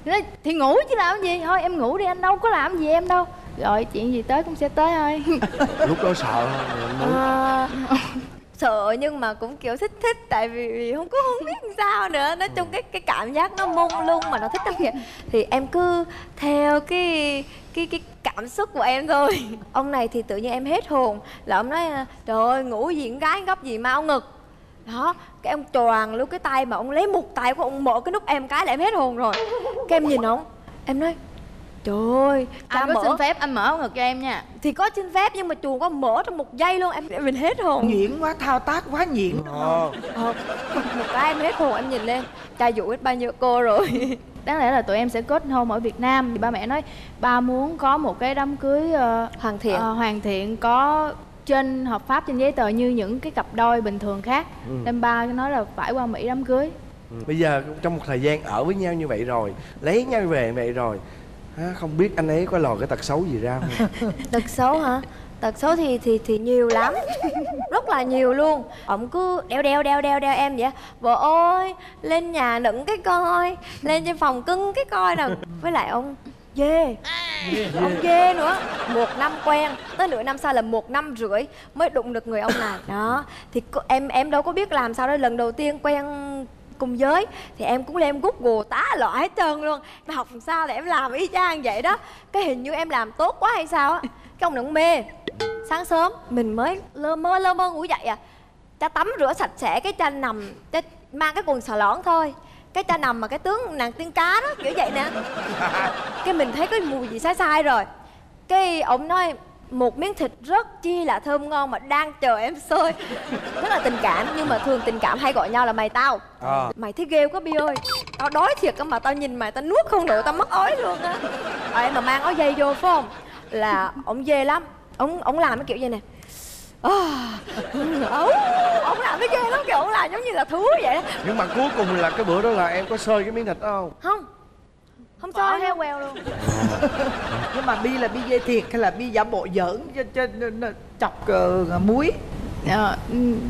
Nói thì ngủ chứ làm gì? Thôi em ngủ đi anh đâu có làm gì em đâu. Rồi chuyện gì tới cũng sẽ tới thôi. (laughs)
Lúc đó sợ không
Ờ, (laughs) sợ nhưng mà cũng kiểu thích thích tại vì vì không có không biết làm sao nữa. Nói chung cái cái cảm giác nó mông lung mà nó thích lắm kìa. Thì em cứ theo cái cái cái cảm xúc của em thôi. (laughs) Ông này thì tự nhiên em hết hồn, là ông nói, trời ơi, ngủ gì con gái, gấp gì mau ngực. Đó, cái ông choàng luôn cái tay mà ông lấy một tay của ông mở cái nút em cái là em hết hồn rồi. Cái em nhìn ông, em nói trời ơi
anh có
mở.
xin phép anh mở ngực cho em nha.
Thì có xin phép nhưng mà chuồng có mở trong một giây luôn em mình hết hồn.
Nhuyễn quá thao tác quá nhuyễn
Ờ.
Ờ, một cái em hết hồn em nhìn lên. Cha dụ hết bao nhiêu cô rồi. (laughs)
Đáng lẽ là tụi em sẽ kết hôn ở Việt Nam. Thì ba mẹ nói ba muốn có một cái đám cưới ờ,
hoàn thiện.
ờ, hoàn thiện có trên hợp pháp trên giấy tờ như những cái cặp đôi bình thường khác.
Ừ.
nên ba nói là phải qua Mỹ đám cưới.
Ừ. bây giờ trong một thời gian ở với nhau như vậy rồi lấy nhau về vậy rồi không biết anh ấy có lò cái tật xấu gì ra không? (laughs)
Tật xấu hả? Tật xấu thì thì thì nhiều lắm. (laughs) Rất là nhiều luôn. Ông cứ đeo đeo đeo đeo đeo em vậy vợ ơi lên nhà nựng cái coi. Lên trên phòng cưng cái coi nè với lại ông dê ông dê nữa. Một năm quen. Tới nửa năm sau là một năm rưỡi mới đụng được người ông này. Đó. Thì em em đâu có biết làm sao đó. Lần đầu tiên quen cung giới, thì em cũng lên google tá loại hết trơn luôn. Mà học làm sao để em làm y chang vậy đó. Cái hình như em làm tốt quá hay sao á. Cái ông này cũng mê. Sáng sớm, mình mới lơ mơ lơ mơ ngủ dậy à. Cha tắm rửa sạch sẽ, cái cha nằm, cha mang cái quần xà lõn thôi. Cái cha nằm mà cái tướng nàng tiên cá đó, kiểu vậy nè. Cái mình thấy cái mùi gì sai sai rồi. Cái ông nói một miếng thịt rất chi là thơm ngon mà đang chờ em xơi rất là tình cảm nhưng mà thường tình cảm hay gọi nhau là mày tao.
Ờ.
mày thấy ghê quá bi ơi. Tao đói thiệt cơ mà tao nhìn mày tao nuốt không nổi tao mất ói luôn á. Ờ, em mà mang áo dây vô phải không? Là ông dê lắm. Ông ông làm cái kiểu vậy nè. À, ông làm cái ghê lắm kiểu ông làm giống như là thú vậy đó
nhưng mà cuối cùng là cái bữa đó là em có sơi cái miếng thịt đó không?
Không không cho
heo queo luôn. (laughs)
Nhưng mà bi là bi dê thiệt hay là bi giả bộ giỡn cho cho, cho, cho chọc ờ, muối?
Ờ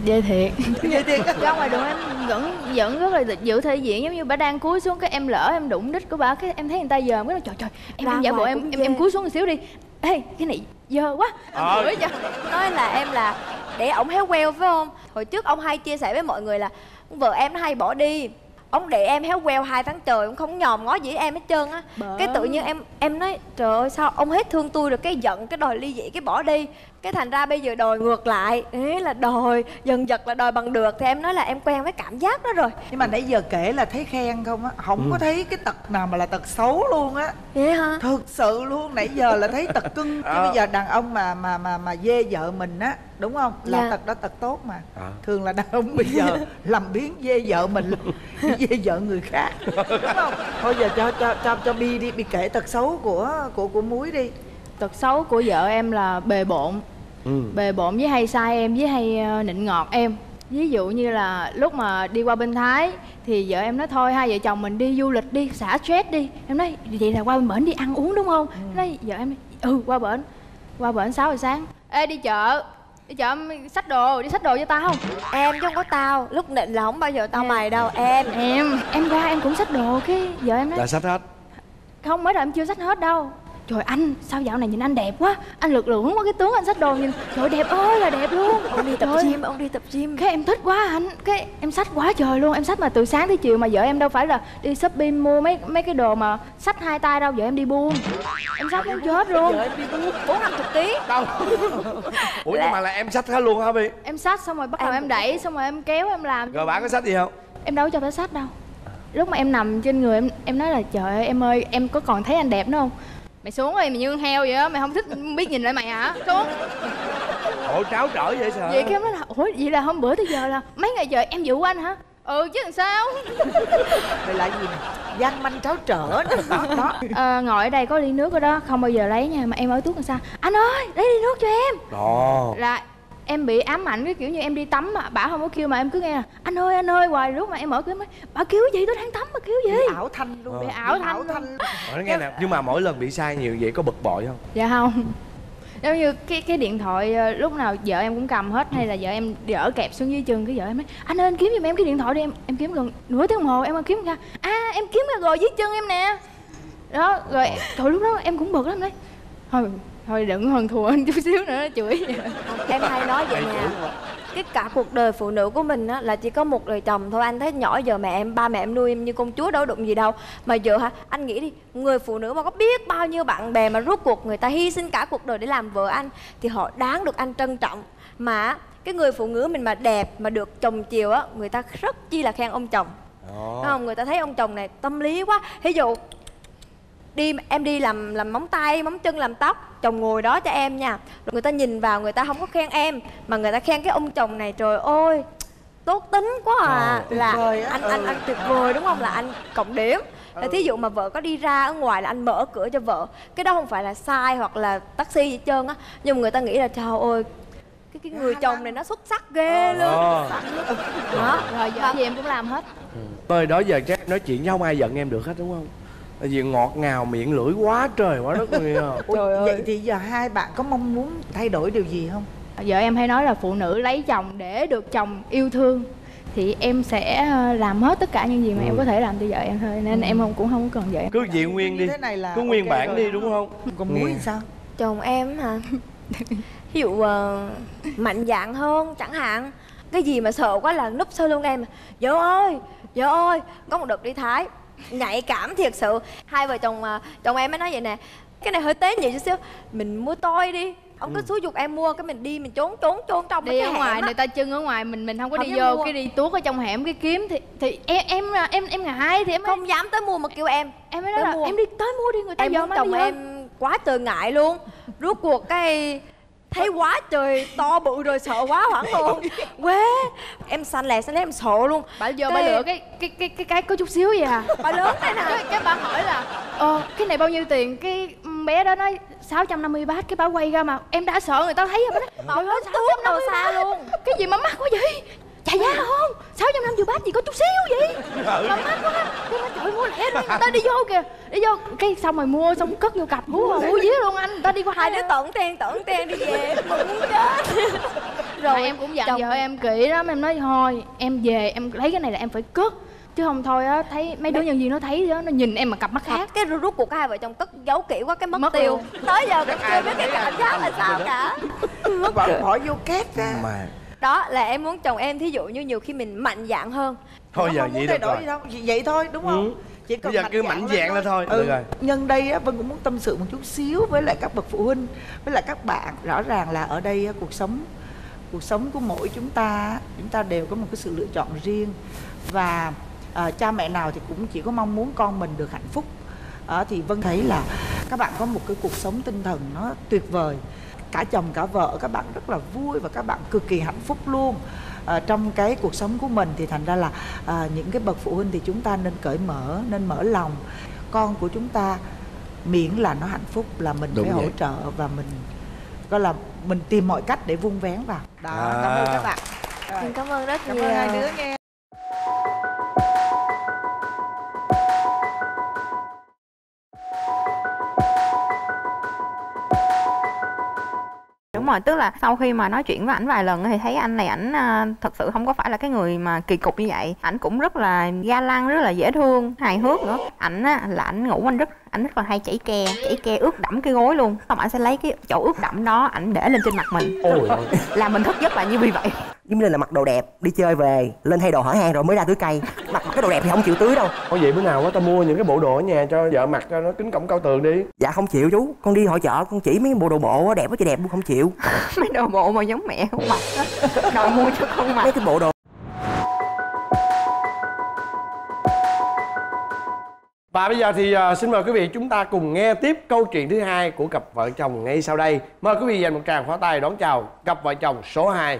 vậy thiệt. (laughs)
Dê thiệt.
Ra ngoài đường em vẫn vẫn rất là giữ thể diện giống như bà đang cúi xuống cái em lỡ em đụng đít của bà cái em thấy người ta dòm cái nó trời trời em em giả bộ em em, em cúi xuống một xíu đi. Ê cái này dơ quá.
Ờ.
Ủa, trời.
nói là em là để ổng héo queo phải không? Hồi trước ông hay chia sẻ với mọi người là vợ em nó hay bỏ đi ông để em héo queo hai tháng trời ông không nhòm ngó gì em hết trơn á. Cái tự nhiên em em nói trời ơi sao ông hết thương tôi rồi cái giận cái đòi ly dị cái bỏ đi cái thành ra bây giờ đòi ngược lại. Ấy là đòi dần dật là đòi bằng được. Thì em nói là em quen với cảm giác đó rồi.
Nhưng mà nãy giờ kể là thấy khen không á không
Ừ.
có thấy cái tật nào mà là tật xấu luôn á.
Vậy hả?
Thực sự luôn nãy giờ là thấy tật cưng. Chứ
Ờ.
bây giờ đàn ông mà mà mà mà dê vợ mình á đúng không? Là
Dạ.
tật đó tật tốt mà.
Ờ.
thường là đàn ông bây giờ làm biến dê vợ mình (laughs) dê vợ người khác đúng không? Thôi giờ cho cho cho cho bi đi bi kể tật xấu của của của muối đi
tật xấu của vợ em là bề bộn.
Ừ.
bề bộn với hay sai em với hay ờ, nịnh ngọt em. Ví dụ như là lúc mà đi qua bên thái thì vợ em nói thôi hai vợ chồng mình đi du lịch đi xả stress đi. Em nói vậy là qua bên bển đi ăn uống đúng không? Nói vợ em nói, ừ qua bển. Qua bển 6 giờ sáng. Ê đi chợ. Đi chợ xách đồ đi xách đồ cho tao. Không
em chứ không có tao. Lúc định là không bao giờ tao mày đâu em.
Em em qua em cũng xách đồ cái vợ em nói.
Là sách hết.
Không mới đầu em chưa xách hết đâu trời anh sao dạo này nhìn anh đẹp quá. Anh lực lượng quá cái tướng anh xách đồ nhìn. Trời đẹp ơi là đẹp luôn.
Ông đi tập
Trời.
gym ông đi tập gym.
Cái em thích quá anh. Cái em xách quá trời luôn. Em xách mà từ sáng tới chiều mà vợ em đâu phải là đi shopping mua mấy mấy cái đồ mà xách hai tay đâu. Vợ em đi buôn. Em xách muốn chết luôn.
Vợ em đi buôn
bốn năm chục ký.
Đâu? (laughs) Ủa nhưng mà là em sách hết luôn hả bi?
Em xách xong rồi bắt đầu
Em
em đẩy xong rồi em kéo em làm.
Rồi bạn có sách gì không?
Em đâu có cho phải xách đâu. Lúc mà em nằm trên người em em nói là trời ơi em ơi em có còn thấy anh đẹp nữa không mày xuống đi mày như con heo vậy á mày không thích biết nhìn lại mày hả? Xuống.
Ủa tráo trở vậy sao?
Vậy cái nói là ủa vậy là hôm bữa tới giờ là mấy ngày trời em dụ anh hả? Ừ chứ làm sao?
Đây là gì Gian manh tráo trở Đó, đó.
Ờ, ngồi ở đây có ly nước ở đó không bao giờ lấy nha mà em ở tuốt làm sao? Anh ơi lấy ly nước cho em.
Đó
là em bị ám ảnh cái kiểu như em đi tắm mà bả không có kêu mà em cứ nghe là anh ơi anh ơi. Hoài lúc mà em ở cái mới bà kêu gì? Tôi đang tắm mà kêu gì?
Bị ảo thanh luôn.
Bị ảo thanh luôn.
Ủa, nó nghe nè nhưng mà mỗi lần bị sai nhiều vậy có bực bội không?
Dạ không. Giống như cái cái điện thoại ờ, lúc nào vợ em cũng cầm hết hay là vợ em dở kẹp xuống dưới chân cái vợ em nói anh ơi anh kiếm giùm em cái điện thoại đi em em kiếm gần nửa tiếng đồng hồ em kiếm ra. À em kiếm ra rồi dưới chân em nè. Đó rồi trời lúc đó em cũng bực lắm đấy. Thôi thôi đừng hơn thua anh chút xíu nữa chửi
em hay nói vậy nè. cái cả cuộc đời phụ nữ của mình á là chỉ có một đời chồng thôi. Anh thấy nhỏ giờ mẹ em ba mẹ em nuôi em như công chúa đâu đụng gì đâu. Mà giờ hả anh nghĩ đi người phụ nữ mà có biết bao nhiêu bạn bè mà rốt cuộc người ta hy sinh cả cuộc đời để làm vợ anh thì họ đáng được anh trân trọng. Mà cái người phụ nữ mình mà đẹp mà được chồng chiều á người ta rất chi là khen ông chồng. Đúng không? Người ta thấy ông chồng này tâm lý quá. Ví dụ đi em đi làm làm móng tay móng chân làm tóc. Chồng ngồi đó cho em nha. Rồi người ta nhìn vào người ta không có khen em mà người ta khen cái ông chồng này trời ơi tốt tính quá à.
Tuyệt
là anh anh
Ừ.
anh tuyệt vời đúng không? Là anh cộng điểm. Là thí dụ mà vợ có đi ra ở ngoài là anh mở cửa cho vợ. Cái đó không phải là sai hoặc là taxi gì hết trơn á. Nhưng mà người ta nghĩ là trời ơi cái cái người chồng này nó xuất sắc ghê luôn.
Ờ.
đó
rồi giờ gì em cũng làm hết.
Tôi đó giờ chắc nói chuyện với không ai giận em được hết đúng không? Tại vì ngọt ngào miệng lưỡi quá trời quá đất người (laughs) à.
Ủa, Vậy thì giờ hai bạn có mong muốn thay đổi điều gì không?
vợ em hay nói là phụ nữ lấy chồng để được chồng yêu thương thì em sẽ ờ, làm hết tất cả những gì mà em có thể làm cho vợ em thôi nên em không cũng không cần vợ em
Cứ dị nguyên đi.
Thế này là
Cứ nguyên
ok
bản
rồi.
đi đúng không?
Còn muối sao?
chồng em hả ví dụ ờ, mạnh dạn hơn chẳng hạn cái gì mà sợ quá là núp sau lưng em vợ ơi vợ ơi có một đợt đi thái nhạy cảm thiệt sự hai vợ chồng ờ, chồng em mới nói vậy nè cái này hơi tế nhị chút xíu mình mua tôi đi ông cứ xúi giục em mua cái mình đi mình trốn trốn trốn trong
đi
cái
ở ngoài
á.
người ta chân ở ngoài mình mình không có
Không
đi vô
mua.
cái đi tuốt ở trong hẻm cái kiếm thì thì em em em em ngại thì em
không dám tới mua mà kêu em
em mới nói
tới
là
mua.
em đi tới mua đi người ta
em
giờ
chồng em quá trời ngại luôn rốt cuộc cái thấy quá trời to bự rồi sợ quá hoảng (laughs) luôn quê em xanh lè xanh lè em sợ luôn.
Bà vô
Cái-
bà lựa cái cái cái cái cái có chút xíu vậy à?
Bà lớn thế nào?
Cái, cái bà hỏi là ờ cái này bao nhiêu tiền? Cái bé đó nói 650 bát cái bà quay ra mà em đã sợ người ta thấy rồi. Bà nói trời ơi 650
xa luôn.
Cái gì mà mắc quá vậy trả giá không. 650 bát gì có chút xíu vậy? Mà mắc quá. Cái nó trời mua lẹ đi. Người ta đi vô kìa. Đi vô. Cái xong rồi mua xong cất vô cặp. Hú hú vía luôn anh. Người ta đi qua
hai đứa tận tiền tận tiền đi về. Muốn chết
rồi em cũng dặn
chồng-
vợ em kỹ lắm em nói thôi em về em lấy cái này là em phải cất. Chứ không thôi á thấy mấy đứa nhân viên nó thấy đó nó nhìn em mà cặp mắt khác.
Thật, cái rút cuộc hai vợ chồng cất giấu kỹ quá cái mất,
Mất
tiêu.
luôn.
tới giờ cũng chưa biết cái cảm giác là sao cả.
Bỏ, bỏ vô két ra
Mà
đó là em muốn chồng em thí dụ như nhiều khi mình mạnh dạn hơn
thôi giờ
không muốn
vậy
thay
được
đổi
rồi.
gì đâu Vậy- Vậy thôi đúng không?
Ừ.
Chỉ
Bây giờ cứ mạnh dạn lên thôi.
Ừ.
Được rồi.
Nhân đây á, Vân cũng muốn tâm sự một chút xíu với lại các bậc phụ huynh Với lại các bạn Rõ ràng là ở đây cuộc sống Cuộc sống của mỗi chúng ta Chúng ta đều có một cái sự lựa chọn riêng Và à, cha mẹ nào thì cũng chỉ có mong muốn con mình được hạnh phúc à, Thì Vân thấy là các bạn có một cái cuộc sống tinh thần nó tuyệt vời cả chồng cả vợ các bạn rất là vui và các bạn cực kỳ hạnh phúc luôn. À, trong cái cuộc sống của mình thì thành ra là à, những cái bậc phụ huynh thì chúng ta nên cởi mở nên mở lòng. Con của chúng ta miễn là nó hạnh phúc là mình
Đúng
phải
vậy.
hỗ trợ và mình gọi là mình tìm mọi cách để vun vén vào. Đó
À.
cảm ơn các bạn.
Em cảm ơn rất
cảm
nhiều.
ơn hai đứa nha
rồi, tức là sau khi mà nói chuyện với ảnh vài lần thì thấy anh này ảnh à, thật sự không có phải là cái người mà kỳ cục như vậy. Ảnh cũng rất là ga lăng, rất là dễ thương, hài hước nữa. Ảnh á, là ảnh ngủ anh rất ảnh rất là hay chảy ke chảy ke ướt đẫm cái gối luôn. Xong ảnh sẽ lấy cái chỗ ướt đẫm đó ảnh để lên trên mặt mình.
Ôi.
Làm mình thức giấc là như vậy.
Giống như là mặc đồ đẹp đi chơi về lên thay đồ hỏi han rồi mới ra tưới cây. Mặc cái đồ đẹp thì không chịu tưới đâu.
Có vậy bữa nào á tao mua những cái bộ đồ ở nhà cho vợ mặc cho nó kính cổng cao tường đi.
Dạ không chịu chú. Con đi hội chợ con chỉ mấy bộ đồ bộ á, đẹp quá trời đẹp luôn không chịu. (laughs)
Mấy đồ bộ mà giống mẹ không mặc á. Đòi mua cho con mặc.
Mấy cái bộ đồ
Và bây giờ thì ờ, xin mời quý vị chúng ta cùng nghe tiếp câu chuyện thứ hai của cặp vợ chồng ngay sau đây. Mời quý vị dành một tràng pháo tay đón chào cặp vợ chồng số 2.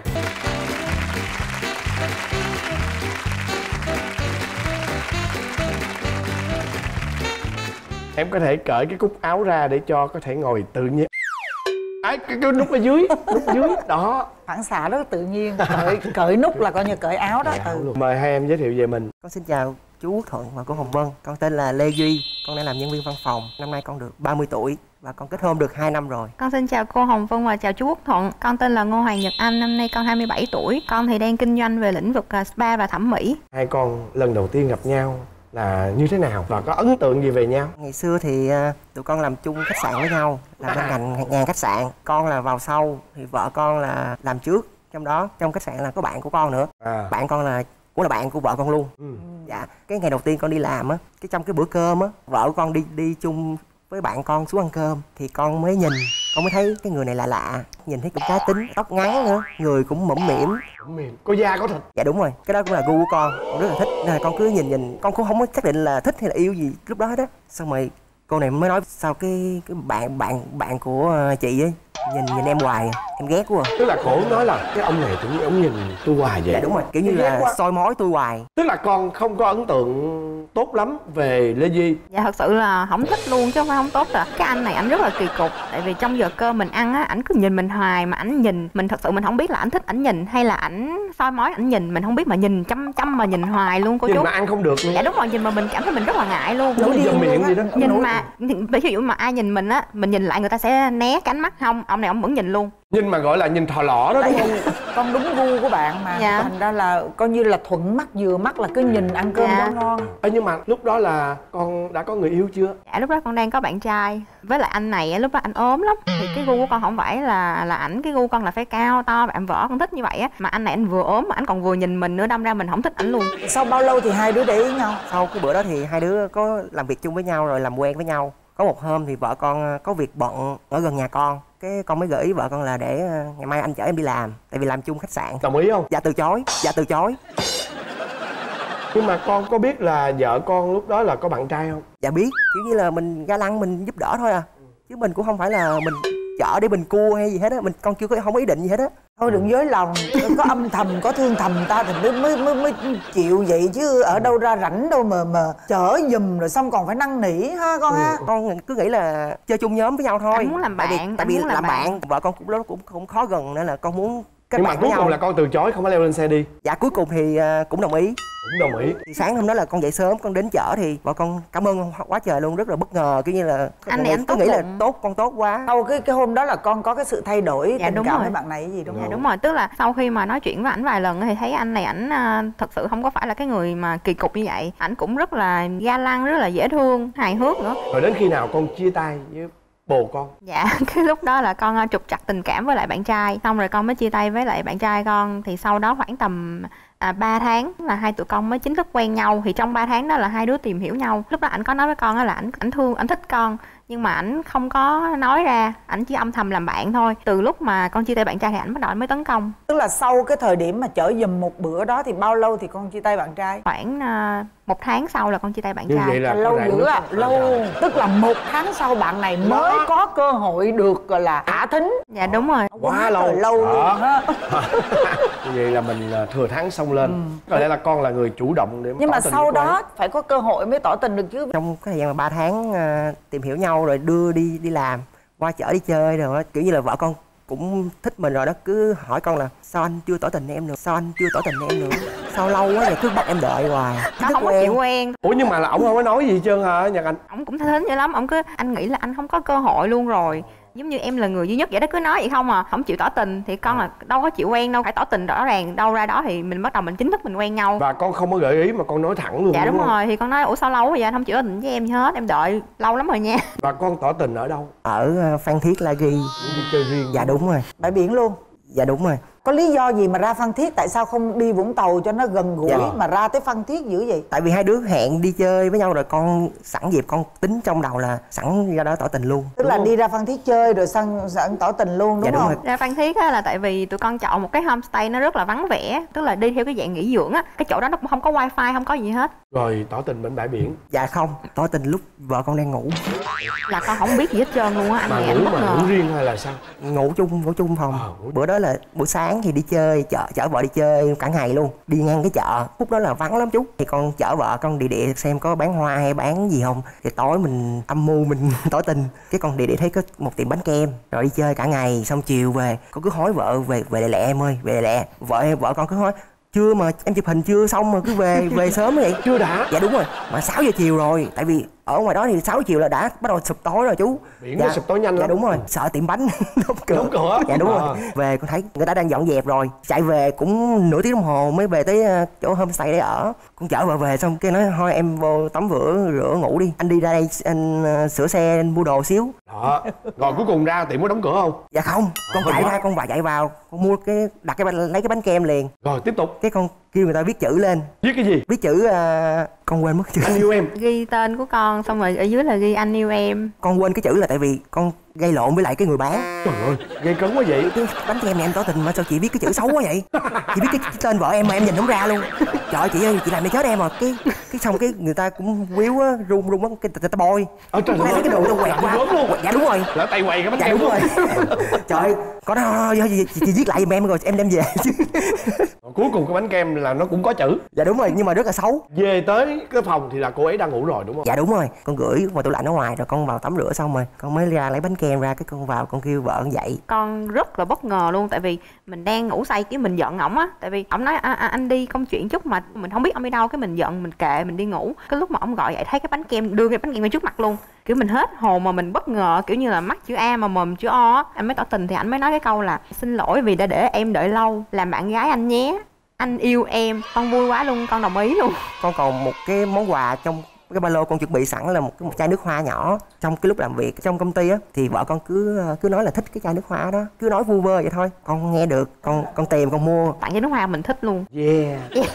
Em có thể cởi cái cúc áo ra để cho có thể ngồi tự nhiên. À, cái, cái nút ở dưới, nút dưới, đó.
phản xạ rất tự nhiên cởi cởi nút là coi như cởi áo đó ừ.
Mời hai em giới thiệu về mình.
con xin chào chú Quốc Thuận và cô Hồng Vân con tên là Lê Duy con đang làm nhân viên văn phòng năm nay con được 30 tuổi và con kết hôn được 2 năm rồi
Con xin chào cô Hồng Vân và chào chú Quốc Thuận. Con tên là Ngô Hoàng Nhật Anh, năm nay con 27 tuổi. Con thì đang kinh doanh về lĩnh vực à, spa và thẩm mỹ.
Hai con lần đầu tiên gặp nhau là như thế nào và có ấn tượng gì về nhau?
ngày xưa thì à, tụi con làm chung khách sạn với nhau làm bên ngành ngành khách sạn con là vào sau thì vợ con là làm trước trong đó trong khách sạn là có bạn của con nữa
À.
bạn con là cũng là bạn của vợ con luôn
Ừ.
dạ cái ngày đầu tiên con đi làm á cái trong cái bữa cơm á vợ con đi đi chung với bạn con xuống ăn cơm thì con mới nhìn con mới thấy cái người này là lạ nhìn thấy cũng cá tính tóc ngắn nữa người cũng mũm mỉm
Mềm. Có da có thịt.
dạ đúng rồi cái đó cũng là gu của con con rất là thích nên là con cứ nhìn nhìn con cũng không có xác định là thích hay là yêu gì lúc đó hết á xong rồi cô này mới nói sao cái cái bạn bạn bạn của chị ấy nhìn nhìn em hoài à, em ghét quá à.
Tức là cổ nói là cái ông này tự nhiên ông nhìn tôi hoài vậy.
dạ đúng rồi kiểu như là
quá.
soi mói tôi hoài
Tức là con không có ấn tượng tốt lắm về Lê Duy.
Dạ thật sự là không thích luôn chứ không phải không tốt à. Cái anh này ảnh rất là kỳ cục. Tại vì trong giờ cơm mình ăn á, ảnh cứ nhìn mình hoài mà ảnh nhìn mình thật sự mình không biết là ảnh thích ảnh nhìn hay là ảnh soi mói ảnh nhìn mình không biết mà nhìn chăm chăm mà nhìn hoài luôn cô
Nhưng
chú.
mà ăn không được luôn.
Dạ đúng rồi nhìn mà mình cảm thấy mình rất là ngại luôn.
Nổi điên miệng gì đó.
Nhìn mà ví dụ mà ai nhìn mình á, mình nhìn lại người ta sẽ né cánh mắt không, ông này ông vẫn nhìn luôn.
Nhìn mà gọi là nhìn thò lỏ đó đúng không?
con đúng gu của bạn mà
Dạ.
thành ra là coi như là thuận mắt vừa mắt là cứ nhìn ăn cơm
Dạ.
cho ngon
Ê, nhưng mà lúc đó là con đã có người yêu chưa?
Dạ lúc đó con đang có bạn trai Với lại anh này á, lúc đó anh ốm lắm Thì cái gu của con không phải là là ảnh Cái gu con là phải cao to bạn vợ con thích như vậy á Mà anh này anh vừa ốm mà anh còn vừa nhìn mình nữa Đâm ra mình không thích ảnh luôn
sau bao lâu thì hai đứa để ý nhau
sau cái bữa đó thì hai đứa có làm việc chung với nhau rồi làm quen với nhau có một hôm thì vợ con ờ, có việc bận ở gần nhà con cái con mới gợi ý vợ con là để ờ, ngày mai anh chở em đi làm tại vì làm chung khách sạn
Đồng ý không?
dạ từ chối dạ từ chối
Nhưng mà con có biết là vợ con lúc đó là có bạn trai không?
dạ biết kiểu như là mình ga lăng mình giúp đỡ thôi à chứ mình cũng không phải là mình chở để mình cua hay gì hết á mình con chưa có không có ý định gì hết á
thôi đừng dối lòng có âm thầm có thương thầm ta thì mới mới mới, mới chịu vậy chứ ở đâu ra rảnh đâu mà mà chở giùm rồi xong còn phải năn nỉ ha con ha
con cứ nghĩ là chơi chung nhóm với nhau thôi
Anh muốn làm
tại vì,
bạn,
tại vì làm,
làm
bạn.
bạn.
vợ con cũng đó cũng cũng khó gần nên là con muốn kết
Nhưng mà
bạn
cuối cùng là con từ chối không có leo lên xe đi.
dạ cuối cùng thì ờ, cũng đồng ý.
Cũng đồng ý.
thì sáng hôm đó là con dậy sớm con đến chợ thì vợ con cảm ơn quá trời luôn rất là bất ngờ kiểu như là
Anh này anh
cứ
tốt
nghĩ là tốt con tốt quá.
Sau cái cái hôm đó là con có cái sự thay đổi
Dạ,
tình
đúng
cảm
rồi.
với bạn này gì đúng
Dạ
không?
đúng rồi. Tức là sau khi mà nói chuyện với ảnh vài lần Thì thấy anh này ảnh à, thật sự không có phải là cái người mà kỳ cục như vậy. Ảnh cũng rất là ga lăng rất là dễ thương Hài hước nữa.
Rồi đến khi nào con chia tay với bồ con?
Dạ, (laughs) cái lúc đó là con ờ, trục trặc tình cảm với lại bạn trai. Xong rồi con mới chia tay với lại bạn trai con. Thì sau đó khoảng tầm à, 3 tháng là hai tụi con mới chính thức quen nhau. Thì trong 3 tháng đó là hai đứa tìm hiểu nhau. Lúc đó ảnh có nói với con á là ảnh ảnh thương, ảnh thích con. Nhưng mà ảnh không có nói ra. Ảnh chỉ âm thầm làm bạn thôi. Từ lúc mà con chia tay bạn trai thì ảnh bắt đầu ảnh mới tấn công.
Tức là sau cái thời điểm mà chở giùm một bữa đó thì bao lâu thì con chia tay bạn trai?
Khoảng à, một tháng sau là con chia tay bạn
Như
trai.
vậy là
lâu dữ à? lâu. tức là một tháng sau bạn này mới có cơ hội được gọi là thả thính.
Dạ đúng rồi.
Quá lâu.
lâu luôn
Đó.
ha. (laughs)
Như vậy là mình à, thừa thắng xông lên. Có lẽ là con là người chủ động để
nhưng
tỏ
mà
tình
sau đó phải có cơ hội mới tỏ tình được chứ.
Trong cái thời gian mà 3 tháng ờ, tìm hiểu nhau rồi đưa đi đi làm qua chợ đi chơi rồi kiểu như là vợ con cũng thích mình rồi đó. Cứ hỏi con là sao anh chưa tỏ tình em nữa? Sao anh chưa tỏ tình em nữa? Sao lâu quá vậy? Cứ bắt em đợi hoài.
Nó không có chịu quen.
Ủa nhưng mà là ổng không có nói gì hết trơn hả nhật anh?
Ổng cũng thính vậy lắm. Ổng cứ anh nghĩ là anh không có cơ hội luôn rồi giống như em là người duy nhất vậy đó cứ nói vậy không à. Không chịu tỏ tình thì con là đâu có chịu quen đâu phải tỏ tình rõ ràng. Đâu ra đó thì mình bắt đầu mình chính thức mình quen nhau.
Và con không có gợi ý mà con nói thẳng luôn
dạ đúng
không?
rồi. Thì con nói ủa sao lâu quá vậy? Anh không chịu tỏ tình với em gì hết. Em đợi lâu lắm rồi nha. (laughs)
Và con tỏ tình ở đâu?
Ở ờ, phan thiết la ghi.
Đi chơi riêng
dạ đúng rồi.
Bãi biển luôn.
Dạ đúng rồi
có lý do gì mà ra phan thiết? Tại sao không đi vũng tàu cho nó gần gũi
Dạ.
mà ra tới phan thiết dữ vậy?
Tại vì hai đứa hẹn đi chơi với nhau rồi con sẵn dịp con tính trong đầu là sẵn ra đó tỏ tình luôn.
Tức là đi ra phan thiết chơi rồi săn sẵn tỏ tình luôn đúng,
Dạ, đúng
không?
rồi.
ra phan thiết á là tại vì tụi con chọn một cái homestay nó rất là vắng vẻ tức là đi theo cái dạng nghỉ dưỡng á. Cái chỗ đó nó cũng không có wifi không có gì hết.
Rồi tỏ tình bên bãi biển.
Dạ không. Tỏ tình lúc vợ con đang ngủ.
Là con không biết gì hết trơn luôn á anh
mà ngủ mà ngủ riêng hay là sao?
Ngủ chung ngủ chung phòng.
Ờ, ngủ-
bữa đó là buổi sáng thì đi chơi chợ chở vợ đi chơi cả ngày luôn đi ngang cái chợ lúc đó là vắng lắm chú. Thì con chở vợ con đi địa xem có bán hoa hay bán gì không. Thì tối mình âm mưu mình (laughs) tỏ tình. Cái con đi địa thấy có một tiệm bánh kem rồi đi chơi cả ngày xong chiều về con cứ hối vợ về về lẹ em ơi về lẹ. Vợ em vợ con cứ nói chưa mà em chụp hình chưa xong mà cứ về về sớm vậy.
Chưa đã.
Dạ đúng rồi mà 6 giờ chiều rồi tại vì ở ngoài đó thì 6 giờ chiều là đã bắt đầu sụp tối rồi chú.
Biển nó sụp tối nhanh
dạ
lắm.
đúng rồi. Sợ tiệm bánh. (laughs) Đóng cửa.
Đóng cửa.
dạ đúng
Ờ.
rồi. Về con thấy người ta đang dọn dẹp rồi. Chạy về cũng nửa tiếng đồng hồ mới về tới ờ, chỗ homestay để ở. Con chở vợ về xong cái nói thôi em vô tắm rửa rửa ngủ đi. Anh đi ra đây anh ờ, sửa xe anh mua đồ xíu.
Đó. Rồi cuối cùng ra tiệm có đóng cửa không?
Dạ không. Con
Ờ,
chạy ra con vào chạy vào. Con mua cái đặt cái lấy cái bánh kem liền.
Rồi tiếp tục.
Cái con kêu người ta viết chữ lên.
Viết cái gì?
Viết chữ ờ, con quên mất chữ.
Anh yêu em.
Ghi tên của con xong rồi ở dưới là ghi anh yêu em.
Con quên cái chữ là tại vì con gây lộn với lại cái người bán
trời ơi gây cấn quá vậy.
Cái bánh kem này em tỏ tình mà sao chị viết cái chữ xấu quá vậy? Chị viết cái, cái tên vợ em mà em nhìn không ra luôn. Trời ơi chị ơi chị làm để chết em rồi cái cái xong cái người ta cũng quýu á run run á cái người ta bôi.
Ờ, trời
lấy
ơi.
cái đồ nó quẹt qua.
Gớm luôn.
dạ đúng rồi.
Lỡ tay quay cái bánh
dạ
kem
đúng rồi. Trời ơi có đó chị, chị, viết lại giùm em rồi em đem về. Chứ
Rồi cuối cùng cái bánh kem là nó cũng có chữ.
Dạ đúng rồi nhưng mà rất là xấu.
Về tới cái phòng thì là cô ấy đang ngủ rồi đúng không?
Dạ đúng rồi. Con gửi vào tủ lạnh ở ngoài rồi con vào tắm rửa xong rồi con mới ra lấy bánh kem ra cái con vào con kêu vợ con dậy.
Con rất là bất ngờ luôn tại vì mình đang ngủ say cái mình giận ổng á. Tại vì ổng nói à, à, anh đi công chuyện chút mà mình không biết ông đi đâu. Cái mình giận mình kệ mình đi ngủ. Cái lúc mà ông gọi dậy thấy cái bánh kem đưa cái bánh kem ngay trước mặt luôn. Kiểu mình hết hồn mà mình bất ngờ kiểu như là mắt chữ A mà mồm chữ O á. Anh mới tỏ tình thì anh mới nói cái câu là xin lỗi vì đã để em đợi lâu. Làm bạn gái anh nhé. Anh yêu em. Con vui quá luôn con đồng ý luôn.
Con còn một cái món quà trong cái ba lô con chuẩn bị sẵn là một cái một chai nước hoa nhỏ. Trong cái lúc làm việc trong công ty á thì vợ con cứ cứ nói là thích cái chai nước hoa đó. Cứ nói vu vơ vậy thôi. Con nghe được con con tìm con mua.
Tặng cái nước hoa mình thích luôn.
Yeah. (laughs)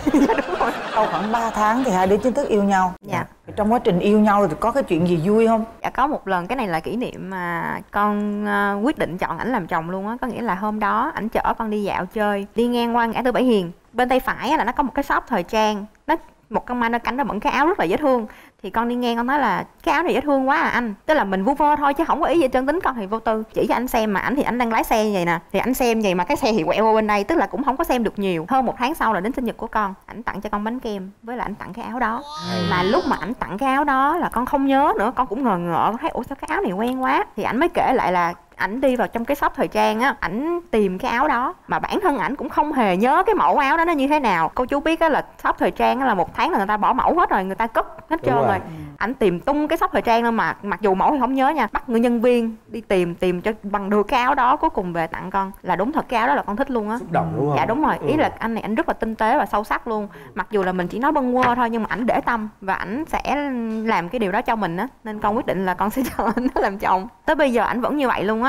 Sau khoảng 3 tháng thì hai đứa chính thức yêu nhau.
Dạ.
Trong quá trình yêu nhau thì có cái chuyện gì vui không?
Dạ có một lần cái này là kỷ niệm mà con ờ, quyết định chọn ảnh làm chồng luôn á. Có nghĩa là hôm đó ảnh chở con đi dạo chơi Đi ngang qua ngã tư Bảy Hiền. Bên tay phải á là nó có một cái shop thời trang. Nó một con ma nó cánh nó bận cái áo rất là dễ thương thì con đi ngang con nói là cái áo này dễ thương quá à anh. Tức là mình vu vơ thôi chứ không có ý gì trơn tính con thì vô tư. Chỉ cho anh xem mà ảnh thì ảnh đang lái xe như vậy nè. Thì ảnh xem vậy mà cái xe thì quẹo qua bên đây tức là cũng không có xem được nhiều. Hơn một tháng sau là đến sinh nhật của con ảnh tặng cho con bánh kem với lại ảnh tặng cái áo đó. Mà lúc mà ảnh tặng cái áo đó là con không nhớ nữa con cũng ngờ ngợ con thấy ủa sao cái áo này quen quá? Thì ảnh mới kể lại là ảnh đi vào trong cái shop thời trang á ảnh tìm cái áo đó. Mà bản thân ảnh cũng không hề nhớ cái mẫu áo đó nó như thế nào. Cô chú biết á là shop thời trang á là một tháng là người ta bỏ mẫu hết rồi người ta cất hết trơn
rồi.
ảnh tìm tung cái shop thời trang luôn mà mặc dù mẫu thì không nhớ nha bắt người nhân viên đi tìm tìm cho bằng được cái áo đó cuối cùng về tặng con. Là đúng thật cái áo đó là con thích luôn á.
Xúc động đúng không?
Dạ đúng rồi ý
Ừ.
là anh này anh rất là tinh tế và sâu sắc luôn. Mặc dù là mình chỉ nói bâng quơ thôi nhưng mà ảnh để tâm và ảnh sẽ làm cái điều đó cho mình á. Nên con quyết định là con sẽ (laughs) cho anh nó làm chồng. Tới bây giờ ảnh vẫn như vậy luôn á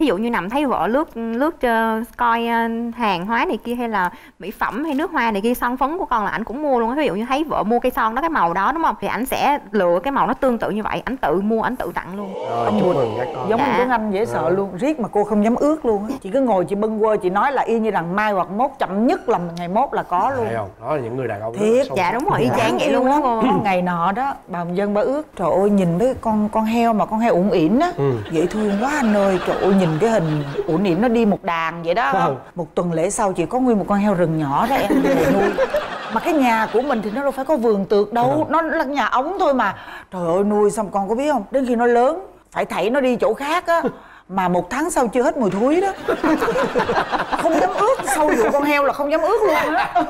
ví dụ như nằm thấy vợ lướt lướt ờ, coi ờ, hàng hóa này kia hay là mỹ phẩm hay nước hoa này kia son phấn của con là ảnh cũng mua luôn á. Ví dụ như thấy vợ mua cây son đó cái màu đó đúng không? Thì ảnh sẽ lựa cái màu nó tương tự như vậy ảnh tự mua ảnh tự tặng luôn.
Rồi chúc mừng các con.
Giống
Dạ.
như tiếng anh dễ sợ luôn. Riết mà cô không dám ước luôn á. Chị cứ ngồi chị bâng quơ chị nói là y như rằng mai hoặc mốt chậm nhất là ngày mốt là có luôn.
Thấy không? Đó là những người đàn ông
Thiệt.
dạ đúng rồi y chang vậy luôn á. (clears throat)
ngày nọ đó bà Hồng dân bà ước trời ơi nhìn thấy con con heo mà con heo ủng ỉn á.
Ừ.
dễ thương quá anh ơi trời ơi nhìn cái hình ủng ỉn nó đi một đàn vậy đó.
Ừ.
một tuần lễ sau chị có nguyên một con heo rừng nhỏ đó em nuôi. Mà cái nhà của mình thì nó đâu phải có vườn tược đâu nó là nhà ống thôi mà. Trời ơi nuôi xong con có biết không? Đến khi nó lớn phải thảy nó đi chỗ khác á. Mà một tháng sau chưa hết mùi thúi đó. Không dám ướt sau vụ con heo là không dám ướt luôn á.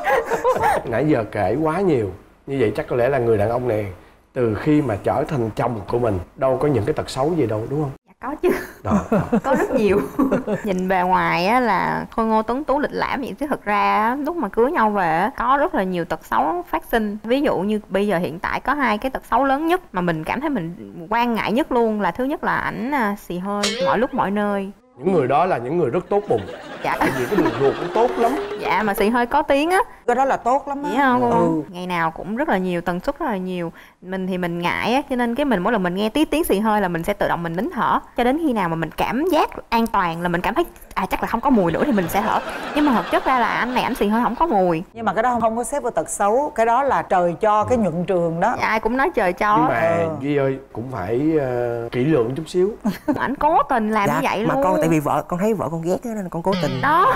Nãy giờ kể quá nhiều. Như vậy chắc có lẽ là người đàn ông này từ khi mà trở thành chồng của mình đâu có những cái tật xấu gì đâu đúng không
có chứ.
Đó.
có rất nhiều. (laughs) Nhìn bề ngoài á là khôi ngô tuấn tú lịch lãm vậy chứ thực ra á, lúc mà cưới nhau về á, có rất là nhiều tật xấu phát sinh. Ví dụ như bây giờ hiện tại có hai cái tật xấu lớn nhất mà mình cảm thấy mình quan ngại nhất luôn là thứ nhất là ảnh à, xì hơi mọi lúc mọi nơi
những người đó là những người rất tốt bụng.
Dạ.
Tại vì cái đường ruột cũng tốt lắm.
Dạ mà xì hơi có tiếng á.
Cái đó là tốt lắm á.
Vậy không?
Ừ.
ngày nào cũng rất là nhiều tần suất rất là nhiều. Mình thì mình ngại á cho nên cái mình mỗi lần mình nghe tí tiếng xì hơi là mình sẽ tự động mình nín thở. Cho đến khi nào mà mình cảm giác an toàn là mình cảm thấy à chắc là không có mùi nữa thì mình sẽ thở. Nhưng mà thực chất ra là anh này anh xì hơi không có mùi.
Nhưng mà cái đó không có xếp vào tật xấu cái đó là trời cho cái nhuận trường đó.
Dạ, ai cũng nói trời cho.
Nhưng mà duy ơi cũng phải ờ, kỹ lưỡng chút xíu. (laughs)
Ảnh cố tình làm như vậy
mà
luôn.
con tại vì vợ con thấy vợ con ghét á nên con cố tình.
Đó